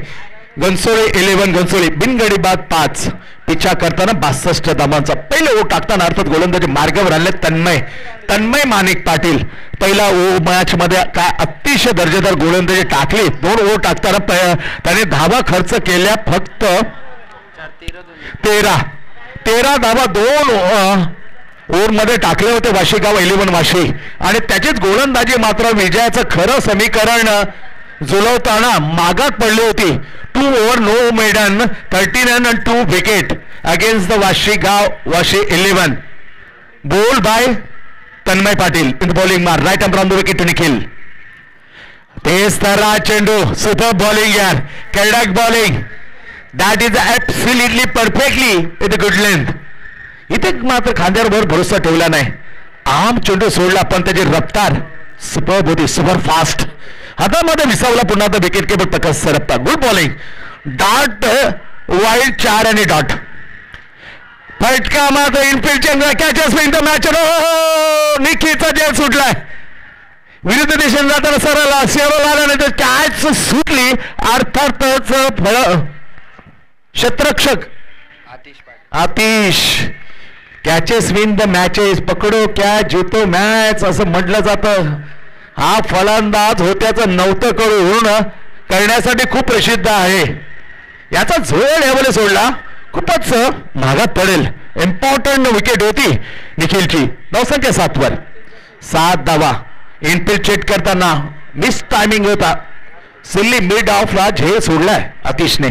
गणसोळी इलेव्हन गणसोळी बिनगडी बाद पाच. पिछा करताना बासष्ट धावांचा पहिले ओ टाकताना अर्थात गोलंदाजी मार्गावर आणले तन्मय. तन्मय माणिक पाटील. पहिला ओ मॅच मध्ये काय अतिशय दर्जेदार गोलंदाजी टाकली. दोन ओ टाकताना त्याने धावा खर्च केल्या फक्त तेरा. तेरा धावा दोन ओव्हरमध्ये टाकले होते वाशी गाव इलेव्हन वाशी. आणि त्याचीच गोलंदाजी मात्र विजयाचं खरं समीकरण झुलवताना मागात पडली होती. Two over no maiden thirty nine and two wicket against the Vashi गाव Vashi eleven bowl by Tanmay Patil in bowling मार right and the wicket Nikhil तेच तर चेंडू सुपर बॉलिंग यार कडक bowling that is absolutely perfectly with good length इथे मात्र खांद्यावर भरोसा ठेवला नाही. आम चेंडू सोडला पण त्याची रफ्तार सुपर होती सुपर फास्ट हातामध्ये विसावला पुन्हा तर wicket keeper Prakash Sarappa good bowling dot wide चार आणि डॉट फटका मात्र इनफिल्ड चंद्र कॅचेस इन द मॅच निखीचा जेल सुटलाय. विरुद्ध दिशेने जाताना सरळ सेवल आला नाही तर कॅच सुटली. अर्थातच फळ. शत्रक्षक Atish catches win the matches पकडो catch जितो मॅच असं म्हटलं जातं. हा फलंदाज होत्याचं नव्हतं करून करण्यासाठी खूप प्रसिद्ध आहे. याचा झोड यावेळी सोडला. खूपच महागात पडेल. इम्पॉर्टंट विकेट होती निखिलची. धावसंख्या सातवर. सात धावा. इनफिल्ड करताना मिस टायमिंग होता. सिल्ली मिड ऑफला झेल सोडलाय अतिशने.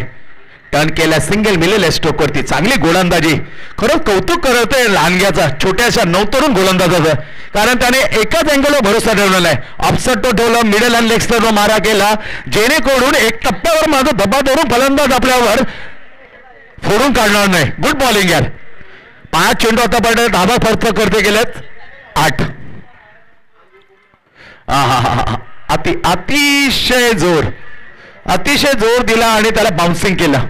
टर्न केल्या सिंगल मिलेल स्ट्रोकवरती. चांगली गोलंदाजी. खरंच कौतुक करत आहे लहानग्याचा छोट्याशा नवतरुण गोलंदाजाचं. कारण त्याने एकाच अँगलवर भरोसा ठेवलेला आहे ऑफसेट तो ठेवला मिडल अँड लेग मारा केला. जेणेकरून एक टप्प्यावर माझा धब्बा धरून फलंदाज आपल्यावर फोडून काढणार नाही. गुड बॉलिंग यार. पाच चेंडू आता पडले धाबा फर्क करते गेलेत. आठ. आहाहाहा. अति अतिशय जोर. अतिशय जोर दिला आणि त्याला बाउन्सिंग केलं.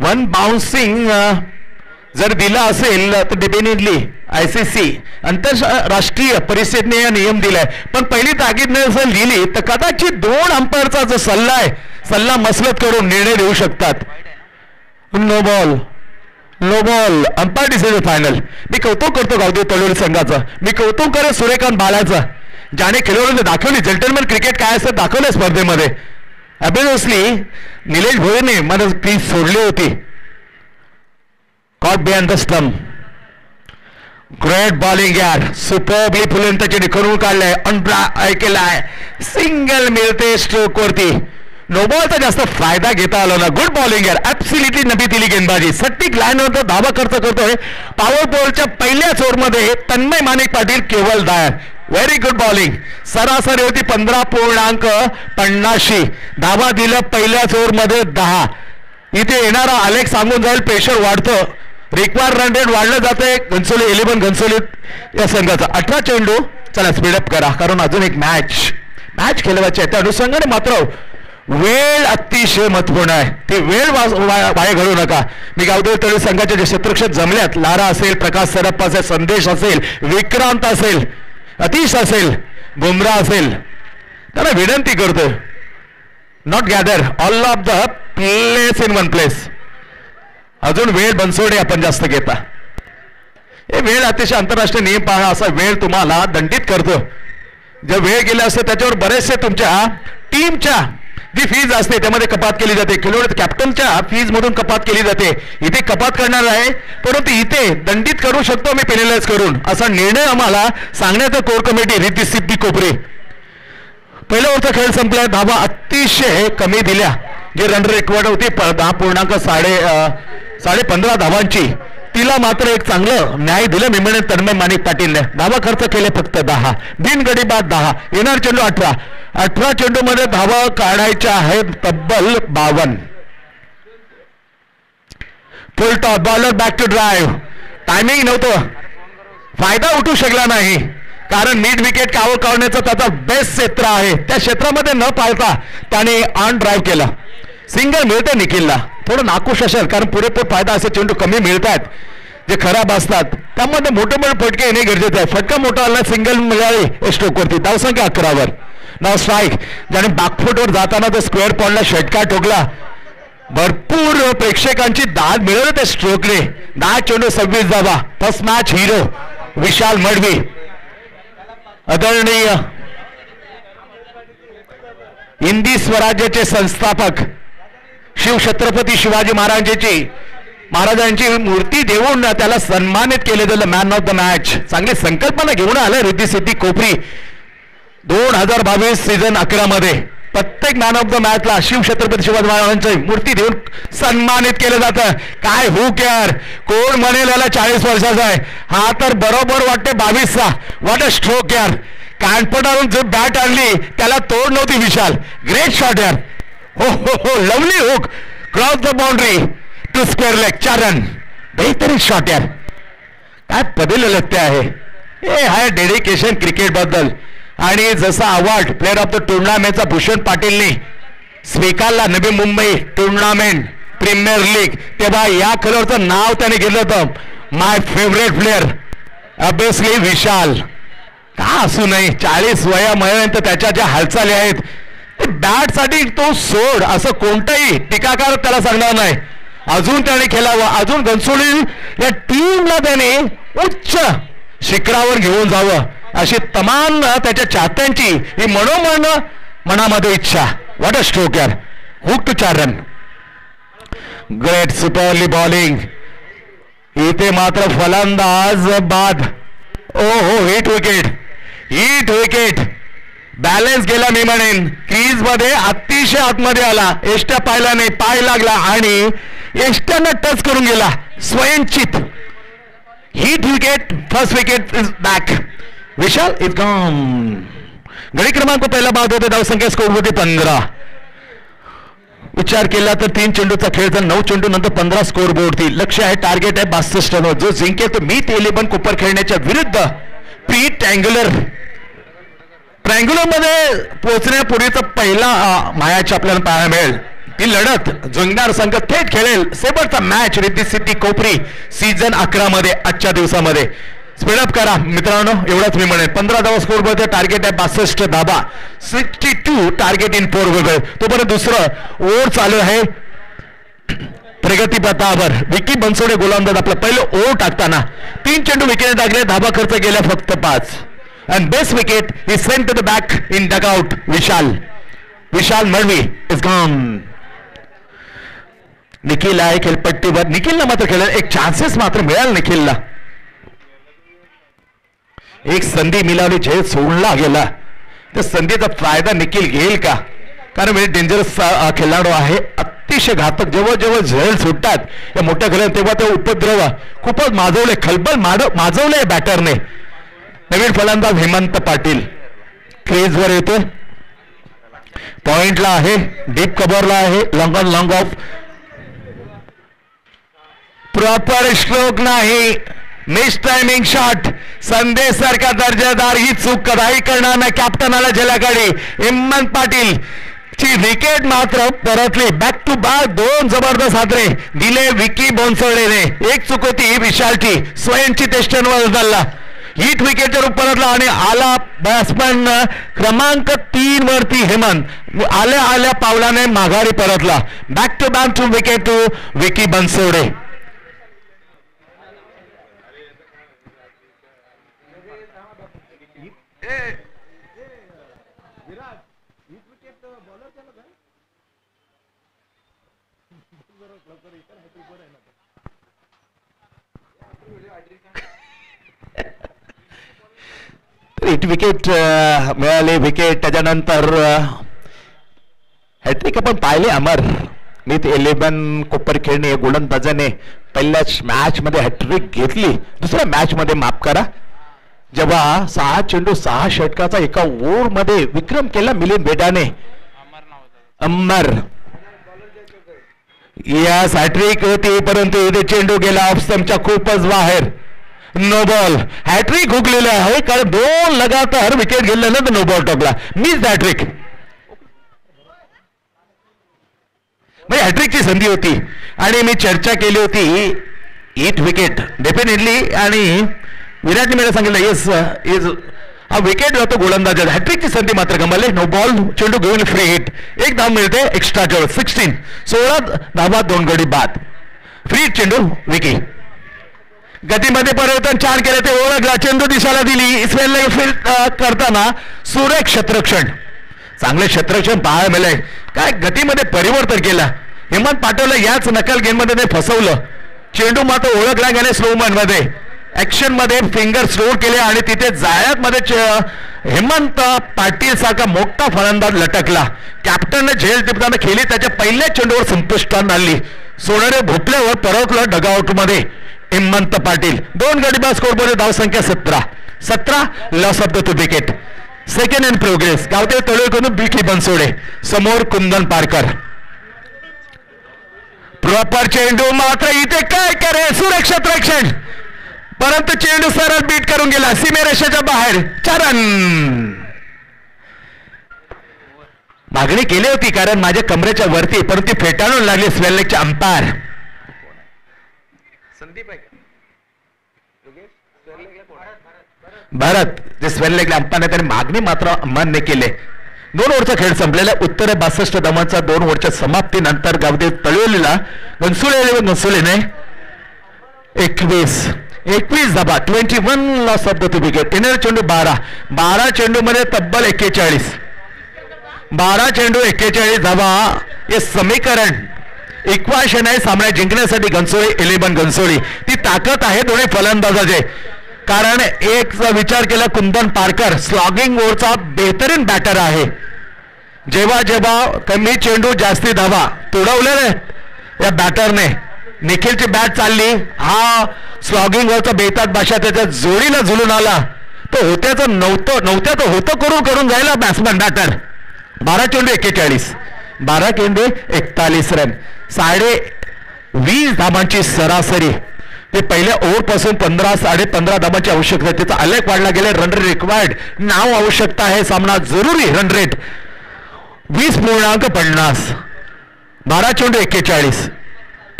वन बाउन्सिंग uh, जर दिला असेल तर डेफिनेटली आय सी सी आंतरराष्ट्रीय परिषदेने हा नियम दिलाय. पण पहिली ताकीदने जर लिहिली तर कदाचित दोन अंपायरचा जो सल्ला आहे सल्ला मसलत करून निर्णय देऊ शकतात. No ball no ball umpire decision final मी कौतुक करतो गावदेव तळोरी संघाचं. मी कौतुक करेन सूर्यकांत बालाचं. ज्याने खेळवलं दाखवली जेंटलमॅन क्रिकेट काय असतं दाखवलं स्पर्धेमध्ये. अभिनसली निलेश भोईने मला क्रीज सोडली होती. Caught behind the stump great bowling यार. सुपरबली फुलेन करून काढलंय. अनब्रा ऐकलाय. सिंगल मिळते स्ट्रोक वरती. नोबॉलचा जास्त फायदा घेता आला ना. गुड बॉलिंग यार. ऍब्सिलिटली नबी दिली गेंदबाजी. सट्टिक लाईन वरचा धावा खर्च करतोय. पॉवर बॉलच्या पहिल्याच ओव्हरमध्ये तन्मय माणिक पाटील केवळ दायर. व्हेरी गुड बॉलिंग सरासरी होती पंधरा पूर्णांक पन्नाशी धावा दिलं पहिल्याच ओव्हरमध्ये दहा. इथे येणारा आलेख सांगून जाईल प्रेशर वाढतं. रिक्वायर रन रेट वाढलं जातंय. घनसोली इलेव्हन घनसोली या संघाचा. अठरा चेंडू. चला स्पीडअप करा कारण अजून एक मॅच मॅच खेळवायची आहे. त्या अनुषंगाने मात्र वेळ अतिशय महत्त्वपूर्ण आहे. ते वेळ वा- वाया घडू नका. मी गावदेव तळी संघाचे जे क्षेत्रक्षक जमल्यात लारा असेल प्रकाश सरप्पा असेल संदेश असेल विक्रांत असेल अतिश असेल गुमरा असेल. त्याला विनंती करतो not gather all of the place in one place अजून वेळ बनसोडे आपण जास्त घेता. हे वेळ अतिशय आंतरराष्ट्रीय नियम पाळा असा वेळ तुम्हाला दंडित करतो. जर वेळ गेला असतो त्याच्यावर बरेचसे तुमच्या टीमच्या जी फीज असते त्यामध्ये कपात केली जाते. खेळाडू कॅप्टनच्या फीज मधून कपात केली जाते. इथे कपात करणार आहे परंतु इथे दंडित करू शकतो मी पेनलाइज करून. असा निर्णय आम्हाला सांगण्याचं कोर कमिटी रिद्धी सिद्धी कोपरे. पहिल्या ओव्हरचा खेळ संपलाय धाबा अतिशय कमी दिल्या. जे रन रेकॉर्ड होती दहा पूर्णांक साडे साडे पंधरा धावांची. तिला मात्र एक चांगलं न्याय दिलं मिमणे तन्मय माणिक पाटीलने धावा खर्च केले फक्त दहा. बिनगडी बाद दहा. येणार चेंडू अठरा. अठरा चेंडू मध्ये धावा काढायच्या आहेत तब्बल बावन. Full top bowler back to drive timing नव्हतं. फायदा उठू शकला नाही. कारण नीट विकेट कावं काढण्याचा त्याचा बेस्ट क्षेत्र आहे. त्या क्षेत्रामध्ये न पाळता त्याने ऑन ड्राईव्ह केला. सिंगल मिळते निखिलला. थोडं नाखुश असेल कारण पुरेपूर फायदा असे चेंडू कमी मिळतात जे खराब असतात. त्यामध्ये मोठे मोठे फटके येणे गरजेचे आहे. फटका मोठा आला सिंगल मिळाले स्ट्रोकवरती धावसंख्या अकरावर. नाव स्ट्राईक ज्याने बॅकफुटवर जाताना तो स्क्वेअर पॉईंटला षटकार ठोकला. भरपूर प्रेक्षकांची दाद मिळवली त्या स्ट्रोकने दहा चेंडू सव्वीस धावा. First match hero Vishal Madvi. आदरणीय हिंदी स्वराज्याचे संस्थापक शिवछत्रपती शिवाजी महाराजांची महाराजांची मूर्ती देऊन त्याला सन्मानित केले गेलं मॅन ऑफ द मॅच चांगली संकल्पना घेऊन आलं रिद्धी सिद्धी कोपरी. दोन हजार बावीस सीझन अकरा मध्ये. प्रत्येक मॅन ऑफ द मॅचला शिव छत्रपती शिवाजी महाराजांची मूर्ती देऊन सन्मानित केलं जातं. काय हू केअर कोण म्हणेल याला चाळीस वर्षाचा आहे? हा तर बरोबर वाटते बावीसचा. वॉट अ स्ट्रोक यार. कानपटावरून जो बॅट आणली त्याला तोड नव्हती विशाल. ग्रेट शॉट यार. हो हो हो lovely hook cross the boundary to square leg चार रन बेहतरीन शॉट यार. काय पदेले लगते आहे. हे हाय डेडिकेशन क्रिकेटबद्दल आणि जसा अवॉर्ड प्लेअर ऑफ द टुर्नामेंटचा भूषण पाटीलने स्वीकारला Navi Mumbai tournament premier league तेव्हा या खेळाडूचं नाव त्याने घेतलं होतं. My favourite player obviously Vishal. का असू नये चाळीस वयापर्यंत त्याच्या ज्या हालचाली आहेत बॅटसाठी तो सोड असं कोणताही टीकाकार त्याला सांगणार नाही. अजून त्याने खेळावं. अजून घनसोली या टीमला त्याने उच्च शिखरावर घेऊन जावं. अशी तमाम त्याच्या चाहत्यांची ही मनोमन मनामध्ये इच्छा. वॉट अ स्ट्रोक यार. हुक टू चार रन ग्रेट सुपरली बॉलिंग इथे मात्र फलंदाज बाद. ओ हो hit wicket hit wicket balance गेला मी म्हणेन. क्रीजमध्ये अतिशय आतमध्ये आला. एष्ट्या पाहिला नाही पाय लागला आणि एष्ट्यानं टच करून गेला. स्वयंचित. Hit wicket first wicket is back Vishal is gone गडी क्रमांक पहिला बाद होते धावसंख्या स्कोर होती पंधरा. विचार केला तर तीन चेंडूचा खेळ तर नऊ चेंडू नंतर पंधरा स्कोर बोर्ड लक्ष आहे टार्गेट आहे बासष्ट रन जो जिंकेल तो मी ते इलेव्हन कुपर खेळण्याच्या विरुद्ध प्री टँग्युलर बेंगलोरमध्ये पोहोचण्यापूर्वीचा पहिला मायाची आपल्याला पाहायला मिळेल. ती लढत जुंगणार संघ थेट खेळेल. सेबरचा मॅच रिद्धी सिद्धी कोपरी सीझन अकरा मध्ये आजच्या दिवसामध्ये. स्पीडअप करा मित्रांनो एवढंच मी म्हणेन. पंधरा धावा स्कोरमध्ये टार्गेट आहे बासष्ट धाबा sixty two target in four वेगळे तोपर्यंत दुसरं ओव्हर चालू आहे. प्रगतीपथावर विकी बनसोडे गोलंदाज आपलं पहिलं ओव्हर टाकताना. तीन चेंडू विकीने टाकले धाबा खर्च गेल्या फक्त पाच. And this wicket is sent to the back in dugout, Vishal Vishal Malvi is gone. Nikhil आहे खेळपट्टीवर निखिलला मात्र खेळ एक चान्सेस मात्र मिळाल निखिलला एक संधी मिळाली झेल सोडला गेला त्या संधीचा फायदा निखिल घेईल का कारण मी डेंजरस खेळाडू आहे अतिशय घातक जेव्हा जेव्हा झेल सुटतात या मोठ्या खेळ तेव्हा ते उपद्रव खूपच माजवले खलबल माड माजवले बॅटरने नवीन फलंदाज हेमंत पाटील. क्रेजवर येतो पॉइंटला आहे. डीप कव्हरला आहे. Long on long off proper stroke नाही. मिस टायमिंग शॉट संदेश सारखा दर्जेदार ही चूक कदाही करणार नाही. कॅप्टनाला जलागाडी. हेमंत पाटील. ची विकेट मात्र परतली. बॅक टू बॅक दोन जबरदस्त हातरे दिले विकी बोनसोडेने एक चूक होती विशालची. स्वयंची टेस्टनवर झाला हिट विकेटच्या रूपातला परतला आणि आला बॅट्समॅन क्रमांक तीन वरती हेमंत. आल्या आल्या पावलाने माघारी परतला. Back to back two wicket to Vicky Bansode. Hit wicket मिळाले विकेट त्याच्यानंतर हॅट्रिक आपण पाहिले अमर. नीत इलेव्हन कोपर खेळणे गोलंदाजाने पहिल्याच मॅचमध्ये हॅट्रिक घेतली. दुसऱ्या मॅचमध्ये माफ करा. जेव्हा सहा चेंडू सहा षटकाचा एका ओव्हरमध्ये विक्रम केला मिलिंद बेडाने. अमर. या हॅट्रिक होती परंतु इथे चेंडू गेला ऑफ खूपच बाहेर. नो बॉल हॅट्रिक हुकलेलं आहे कारण दोन लगातार विकेट घेतल्यानंतर नो बॉल टोकला. मिस हॅट्रिक म्हणजे हॅट्रिकची संधी होती. आणि मी चर्चा केली होती इट विकेट डेफिनेटली आणि विराटने मला सांगितलं येस इज हा विकेट होतो गोलंदाज हॅट्रिकची संधी मात्र गमावले. नो बॉल चेंडू घेऊन फ्री हिट एक धाव मिळते एक्स्ट्रा जवळ सिक्स्टीन सोळा धावा दोन गडी बाद. फ्री चेंडू विकी गतीमध्ये परिवर्तन छान केले. ते ओळखला. चेंडू दिशाला दिली. इस्माईल फील्ड करताना सुरेख क्षेत्रक्षण. चांगले क्षेत्रक्षण पाहायला मिळाले काय गतीमध्ये परिवर्तन केलं? हेमंत पाठवलं याच नकल गेममध्ये ते फसवलं. चेंडू मात्र ओळखला गेले स्लोमनमध्ये ऍक्शनमध्ये फिंगर स्लो केले आणि तिथे जाळ्यात मध्ये हेमंत पाटील सारखा मोठा फलंदाज लटकला. कॅप्टनने झेल टिपताना खेळी त्याच्या पहिल्या चेंडूवर संपुष्टात आणली. सोनारे भोपल्यावर परतलं डगआउटमध्ये. हिमंत पाटील. दोन गडीबाज स्कोरमध्ये धावसंख्या सतरा. सतरा loss of the two wicket second in progress गावते तळेकडून बिकी बनसोडे. समोर कुंदन पारकर. प्रॉपर चेंडू मात्र इथे काय करे? सुरक्षित रक्षण. परंतु चेंडू सरळ बीट करून गेला. सीमेरेषेच्या बाहेर. चरण. मागणी केली होती कारण माझ्या कमरेच्या वरती परंतु ती फेटाळून लागली स्वेल्लेकचे अंपायर. संदीप आहे का? भारत जे स्वेल्लेकले अंपायर त्यांनी मागणी मात्र मान्य केले. दोन ओव्हरचा खेळ संपलेला. उत्तर बासष्ट धावांचा दोन ओव्हरच्या समाप्तीनंतर गावदेव तळवलीला गन्सुले गन्सुलेने एकवीस. एकवीस धाबा twenty one loss of the wicket येणारे चेंडू बारा. बारा चेंडू मध्ये तब्बल एक्केचाळीस. बारा चेंडू एक्केचाळीस धाबा. हे समीकरण इक्वाशन आहे सामना जिंकण्यासाठी घनसोळी इलेव्हन घनसोळी ती ताकद आहे दोन्ही फलंदाजाचे. कारण एक विचार केला कुंदन पारकर स्लॉगिंग ओव्हरचा बेहतरीन बॅटर आहे. जेव्हा जेव्हा कमी चेंडू जास्ती धावा तोडवलेले या बॅटरने निखिलची बॅट चालली. हा स्लॉगिंग ओव्हरचा बेतात भाषा त्याच्या जोडीला झुलून आला. तो होत्याचं नव्हतं नव्हत्या तो होतं करून करून जायला बॅट्समॅन बॅटर बारा चेंडू एक्केचाळीस बारा चेंडू एकतालीस रन साडे वीस धाबांची सरासरी. ते पहिल्या ओव्हरपासून पंधरा साडे पंधरा धाबांची आवश्यकता आहे. त्याचा अलेख वाढला गेले रन रेट रिक्वायर्ड नाव आवश्यकता आहे सामना जरुरी रन रेट वीस पूर्णांक पन्नास. बारा चेंडू एक्केचाळीस.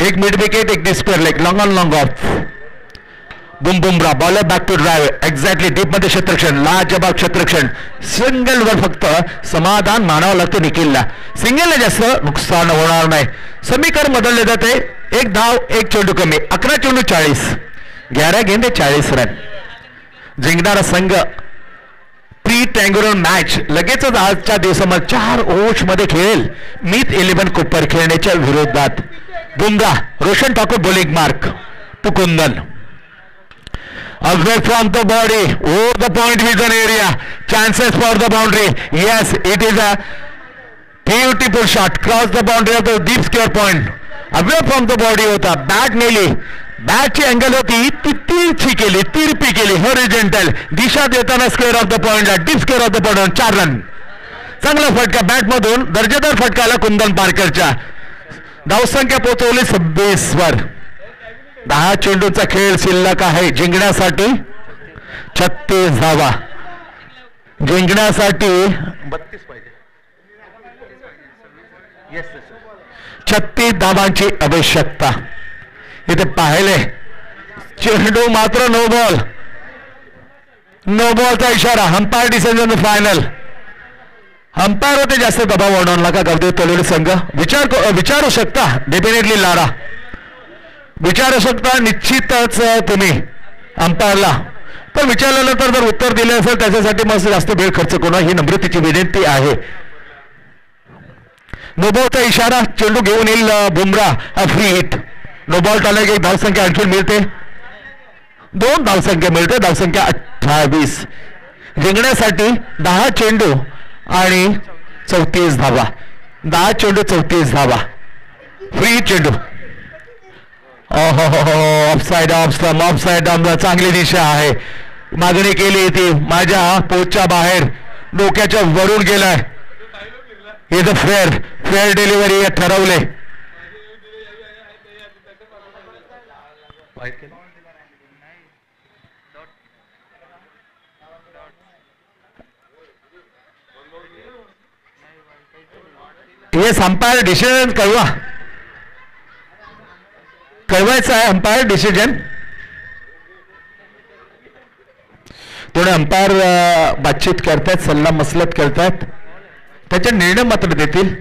एक मिड विकेट एक despair leg long on long off Bum Bumrah bowler back to drive exactly डीपमध्ये क्षेत्रक्षण लाजबाब क्षेत्रक्षण सिंगल वर फक्त समाधान मानावं लागतं निखिलला. सिंगलला जास्त नुकसान होणार नाही. समीकरण बदलले जाते. एक धाव एक चेंडू कमी. अकरा चेंडू चाळीस. ग्यारा गेंदे चाळीस रन जिंकणारा संघ प्री टँगुलर मॅच लगेचच आजच्या दिवसामध्ये चार ओव्हर्समध्ये खेळेल. मीत इलेव्हन कुपर खेळण्याच्या विरोधात. Bumrah Roshan Thakur bowling mark to Kundan from the body, over the point vision area, chances for the boundary. Yes, it is a beautiful shot. Cross the boundary of the deep square point. Away from the body होता bat नेली बॅटची angle होती ती तिरछी केली तिरपी केली horizontal दिशा देताना स्क्वेअर ऑफ द पॉइंटला deep square of the point चार रन चांगला फटका बॅट मधून दर्जेदार फटका आला कुंदन पारकरच्या धावसंख्या पोहोचवली सव्वीस वर दहा चेंडूचा खेळ शिल्लक आहे. जिंकण्यासाठी छत्तीस धावा. जिंकण्यासाठी बत्तीस पाहिजे. छत्तीस धावांची आवश्यकता. इथे पाहिले. चेंडू मात्र नो बॉल नो बॉलचा इशारा. हंपायर डिसिजन फायनल अंपायर होते जास्त दबाव वाढवणार नका. गावदेव तलोडी संघ. विचार विचारू शकता. डेफिनेटली लाडा. विचारू शकता निश्चितच तुम्ही. अंपायरला पण विचारल्यानंतर जर उत्तर दिले असेल त्याच्यासाठी मग जास्त वेळ खर्च करणं ही नम्रतेची विनंती आहे. नोबॉलचा इशारा चेंडू घेऊन येईल बुमरा फ्री हिट नोबॉल टाला की एक धावसंख्या आणखी मिळते. दोन धावसंख्या मिळते. धावसंख्या अठ्ठावीस. जिंकण्यासाठी दहा चेंडू आणि चौतीस धावा. दहा चेंडू चौतीस धावा. फ्री चेंडू. ऑफसाईड ऑफ ऑफसाईड ऑफसाईड चांगली दिशा आहे. मागणी केली ती माझ्या पोचच्या बाहेर डोक्याच्या वरून गेलाय. Is a fair fair delivery ठरवले. हे अंपायर डिसिजन कळवा कळवायचं आहे अंपायर डिसिजन थोडे अंपायर बातचीत करतायत सल्ला मसलत करतायत त्याचे निर्णय मात्र देतील.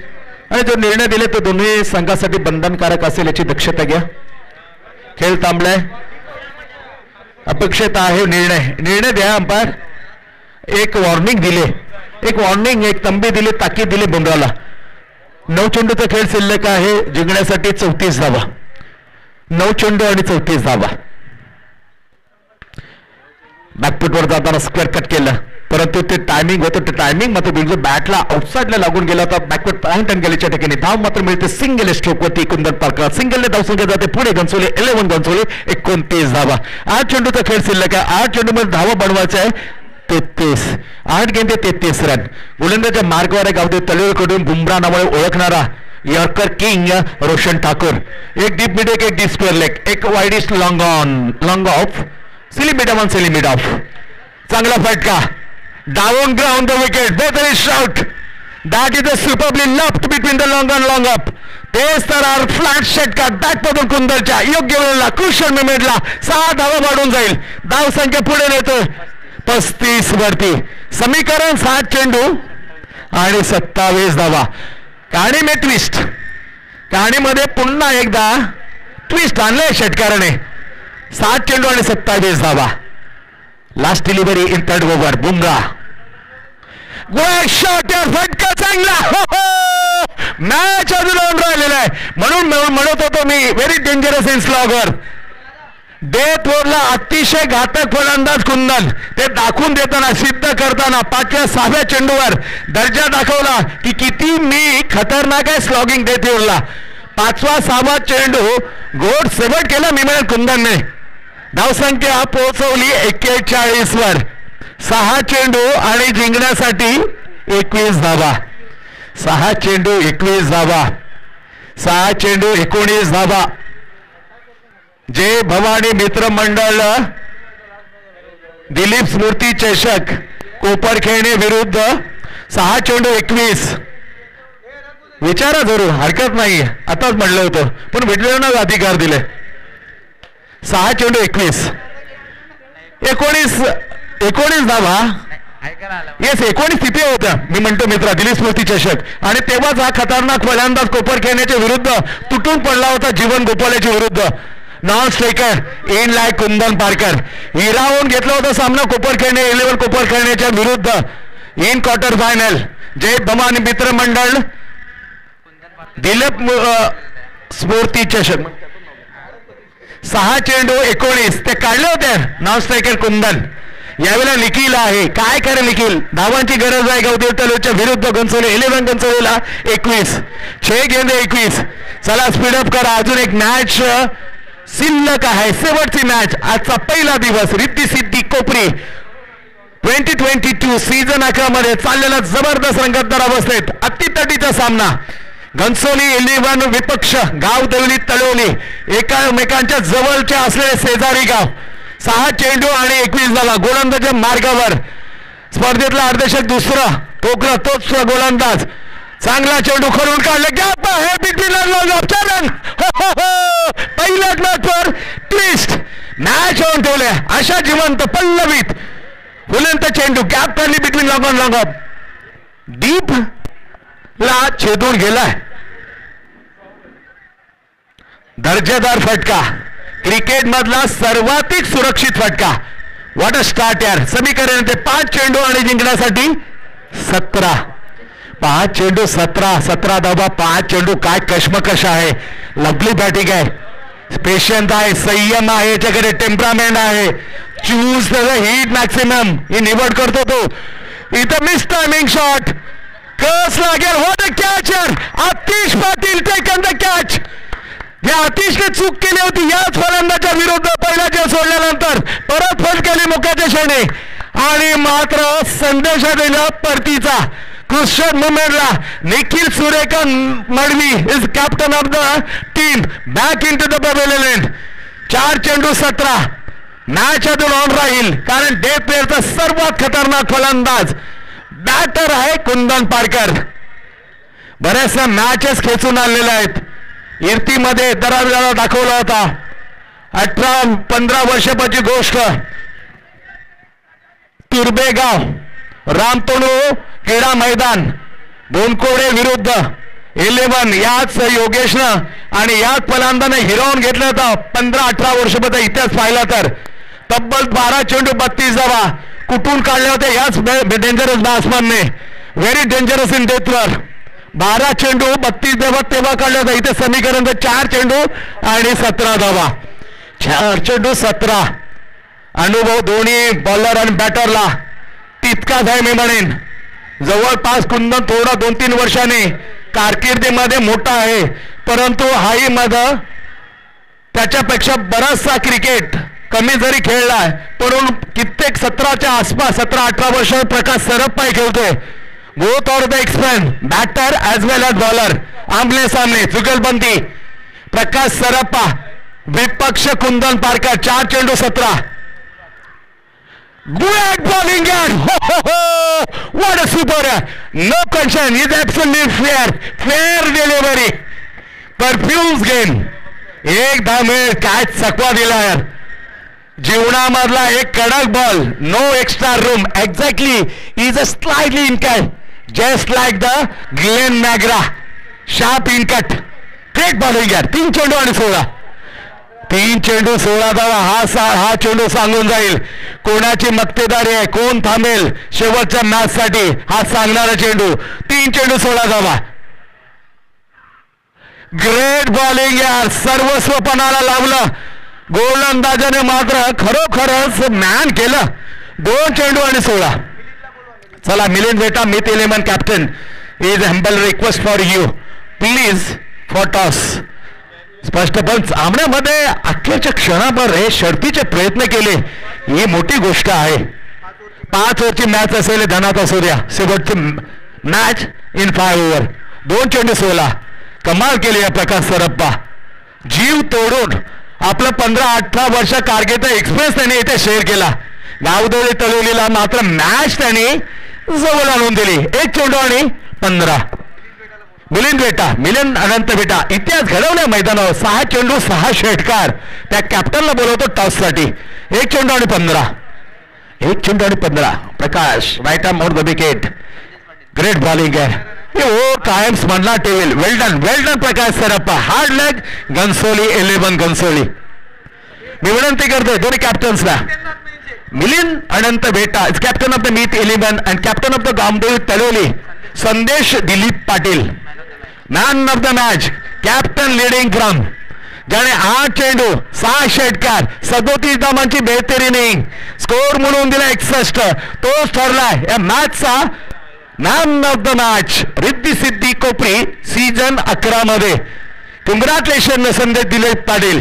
आणि जो निर्णय दिले तो दोन्ही संघासाठी बंधनकारक असेल याची दक्षता घ्या. खेळ थांबलाय. अपेक्षित आहे निर्णय. निर्णय द्या अंपायर. एक वॉर्निंग दिले. एक वॉर्निंग एक तंबी दिली ताकीद दिली बुमराला नऊ चेंडूचा खेळ शिल्लक आहे. जिंकण्यासाठी चौतीस धावा. नऊ चेंडू आणि चौतीस धावा. बॅकफुटवर जाताना स्क्वेअर कट केलं. परंतु ते टायमिंग होतं. ते टायमिंग मात्र बिलकुल बॅटला आउटसाईडला लागून गेला होता. बॅकवर्ड पॉईंट अँड गेलीच्या ठिकाणी. धाव मात्र मिळते. सिंगल स्ट्रोक वरती कुंदन पारकर सिंगलने धावसंख्या जाते. पुढे गंचोले इलेव्हन गंचोले एकोणतीस धावा. आठ चेंडूचा खेळ शिल्लक आहे. आठ चेंडूमध्ये धावा बनवायचा आहे. तेहतीस. आठ गेंदे तेहतीस रन. गोलंदाच्या मार्गावर आहे गावदेव तलेकडून बुमरा नावाने ओळखणारा यॉर्कर किंग रोशन ठाकूर एक डीप मिड एक डीप स्क्वेअर लेग एक वाईडिस्ट long on long off silly mid on silly mid off चांगला फटका डाऊन ग्राउंड द विकेट बेहतरीन shot that is a superbly left between the long on long up तेच तर R flat षटका bat मधून कुंदरच्या योग्य वेळेला crucial मुमेंटला सहा धावा वाढून जाईल धाव संख्या पुढे नेतोय पस्तीस वरती समीकरण सात चेंडू आणि सत्तावीस धावा कहाणी मे ट्विस्ट कहाणीमध्ये पुन्हा एकदा ट्विस्ट आणलंय षटकाराने सात चेंडू आणि सत्तावीस धावा. Last delivery in third over Bumrah गोळ्या शॉट फटका चांगला. हो, हो. मॅच अजून राहिलेला आहे. म्हणून म्हणून म्हणत होतो मी very dangerous in slogger death ओव्हरला अतिशय घातक फलंदाज कुंदन. ते दाखवून देताना सिद्ध करताना पाचव्या सहाव्या चेंडूवर दर्जा दाखवला की किती मी खतरनाक आहे स्लॉगिंग डेथ ओव्हरला पाचवा सहावा चेंडू गोड सेवट केला मी म्हणेल कुंदनने. धावसंख्या पोहोचवली एक्केचाळीस वर सहा चेंडू आणि जिंकण्यासाठी एकवीस धावा. सहा चेंडू एकवीस धावा. सहा चेंडू एकोणीस धावा. जय भवानी मित्र मंडळ दिलीप स्मृती चषक कोपरखेणे विरुद्ध सहा चेंडू एकवीस. विचारा जरूर हरकत नाही आताच म्हणलं होतं पण विडलेलं अधिकार दिले. सहा चेंडू एकवीस. एकोणीस एकोणीस धावा येस एकोणीस तिथे होत्या मी म्हणतो मित्रा दिलीप स्मृती चषक. आणि तेव्हाच हा खतरनाक फलंदाज कोपर खेळण्याच्या विरुद्ध तुटून पडला होता जीवन गोपाल्याच्या विरुद्ध. नॉन स्ट्रायकर इन लाय कुंदन पारकर. हिरावून घेतला होता सामना कोपरखेडणे इलेव्हन कोपर विरुद्ध. In quarter final Jai Bhavani Mitra Mandal Dilip स्फूर्ती चषक. सहा चेंडू एकोणीस ते काढले होते. Non striker Kundan. यावेळेला निखिल आहे. काय करे निखिल? धावांची गरज आहे गौदेव तलोच्या विरुद्ध गंचवले इलेव्हन गंचवलेला एकवीस. छे गेंदे एकवीस. चला स्पीडअप करा. अजून एक मॅच शिल्लक आहे. शेवटची मॅच आजचा पहिला दिवस. Riddhi Siddhi Kopri twenty twenty two season अकरा मध्ये चाललेला जबरदस्त रंगतदार अवस्थेत अतितटीचा सामना. घनसोली इलेव्हन विपक्ष गाव देवली तळवली एकामेकांच्या जवळच्या असलेले शेजारी गाव. सहा चेंडू आणि एकवीस झाला गोलंदाजच्या मार्गावर. स्पर्धेतला अर्धशक दुसरं. कोकरा तोच गोलंदाज. चांगला चेंडू खरून काढले. गॅप आहे. बिटवीन चरण पहिल्याच मॅचवर ट्विस्ट मॅच होऊन ठेवले. अशा जिवंत पल्लवीत फुलंत चेंडू. गॅप काढली बिटवीन लॉंग लॉंग डीप ला छेदून गेलाय. दर्जेदार फटका. क्रिकेट मधला सर्वाधिक सुरक्षित फटका. वॉट अ स्टार्ट यार. समीकरण ते पाच चेंडू आणि जिंकण्यासाठी सतरा. पाच चेंडू सतरा सतरा धाबा पाच चेंडू काय कश्मकश आहे? लवली बॅटिंग आहे. पेशंट आहे संयम आहे याच्याकडे टेम्परामेंट आहे. चूज त्याचं हीट मॅक्सिमम ही निवड करतो तो. इथं मिस टायमिंग शॉट कस लागेल. हो the catcher Atish Patil taken the catch या अतिशने चूक केली होती. याच फलंदाच्या विरुद्ध पहिला जे सोडल्यानंतर परत फल केली मुख्याच्या क्षणी. आणि मात्र संदेश दिला परतीचा. क्रिश्चियन मुमेंटला Nikhil Surekha Madvi is captain of the team back in to the pavilion चार चेंडू सतरा मॅच अजून ऑन राहील. कारण डे प्लेअरचा सर्वात खतरनाक फलंदाज बॅटर आहे कुंदन पारकर बऱ्याचशा मॅचेस खेचून आणलेल्या आहेत. इर्तीमध्ये दरार दाखवला होता. अठरा पंधरा वर्षापाची गोष्ट. तुर्बेगाव रामतोणू क्रीडा मैदान बोनकोडे विरुद्ध इलेव्हन याच योगेशनं आणि याच फलांदाने हिरावून घेतलं होतं. पंधरा अठरा वर्षपर्यंत इतिहास पाहिला तर. तब्बल बारा चेंडू बत्तीस जावा कुठून काढले होते? याच डेंजरस बॅट्समनने व्हेरी डेंजरस इन डेथवर बारा चेंडू बत्तीस धावा तेव्हा काढले होते. इथे समीकरण चार चेंडू आणि सतरा धावा. चार चेंडू सतरा. अनुभव दोन्ही बॉलर आणि बॅटरला तितकाच आहे मी म्हणेन. जवळपास कुंदन थोडा दोन तीन वर्षाने कारकिर्दीमध्ये मोठा आहे. परंतु हाही माझा त्याच्यापेक्षा बराचसा क्रिकेट कमी जरी खेळलाय परंतु कित्येक सतराच्या आसपास सतरा अठरा वर्ष प्रकाश सरप्पाई खेळतोय. Both or the एक्सपेन batter as well as bowler आमने सामने चुकलबंदी प्रकाश सरप्पा विपक्ष कुंदन पारकर चार चेंडू सतरा. Great bowling and ho ho ho! What a super! No concern. Is absolutely fair. Fair delivery. Perfuse game. एक धामेळ काय चकवा दिला यार जीवनामधला एक कडक ball no extra room exactly is a slightly in cut just like the Glenn McGrath sharp in cut ball bowling यार तीन चेंडू आणि सोळा तीन चेंडू सोळा धावा हा सा हा चेंडू सांगून जाईल. कोणाची मक्तेदारी आहे कोण थांबेल शेवटच्या मॅच साठी हा सांगणारा चेंडू. तीन चेंडू सोळा धावा. ग्रेट बॉलिंग यार सर्वस्व पणाला लावलं. गोलंदाजाने मात्र खरोखरच मॅन केलं. दोन चेंडू आणि सोळा. चला मिलिंद बेटा Meet eleven captain is humble request for you please for toss स्पष्टपण सामन्यामध्ये अखेरच्या क्षणाभर हे शर्तीचे प्रयत्न केले. ही मोठी गोष्ट आहे. पाच ओव्हरची मॅच असेल धनात असू द्या. शेवटची मॅच इन फाय ओव्हर दोन चेंडू सोला कमाल केली या प्रकाश सरप्पा. जीव तोडून आपलं पंधरा अठरा वर्ष कारकीर्द एक्सप्रेस त्यांनी इथे शेअर केला. गावदेवी तळवलीला मात्र मॅच त्यांनी जवळ आणून दिली. एक चेंडू आणि पंधरा. मिलिंद बेटा मिलिंद अनंत बेटा इतिहास घडवल्या मैदानावर. सहा चेंडू सहा षटकार त्या कॅप्टनला बोलवतो टॉससाठी. एक चेंडू आणि पंधरा. एक चेंडू आणि पंधरा. Prakash right arm on the wicket great bowling आहे. ओ हो, कायम्स म्हणला टेवेल. Well done well done Prakash Sarappa. Hard leg Ghansoli eleven Ghansoli मी विनंती करतोय दोन्ही कॅप्टन्सला मिलिंद अनंत बेटा is captain of the Meet eleven and captain of the Gamdev Taloli Sandesh Dilip Patil. Man of the match captain leading from ज्याने आठ चेंडू सहा षटकार सदोतीस धामांची बेहतरीन इनिंग स्कोर म्हणून दिला एकसष्ट. तोच ठरलाय या मॅचचा man of the match Riddhi Siddhi Kopri season अकरा मध्ये कंग्रॅच्युलेशन संदेश दिलीप पाटील.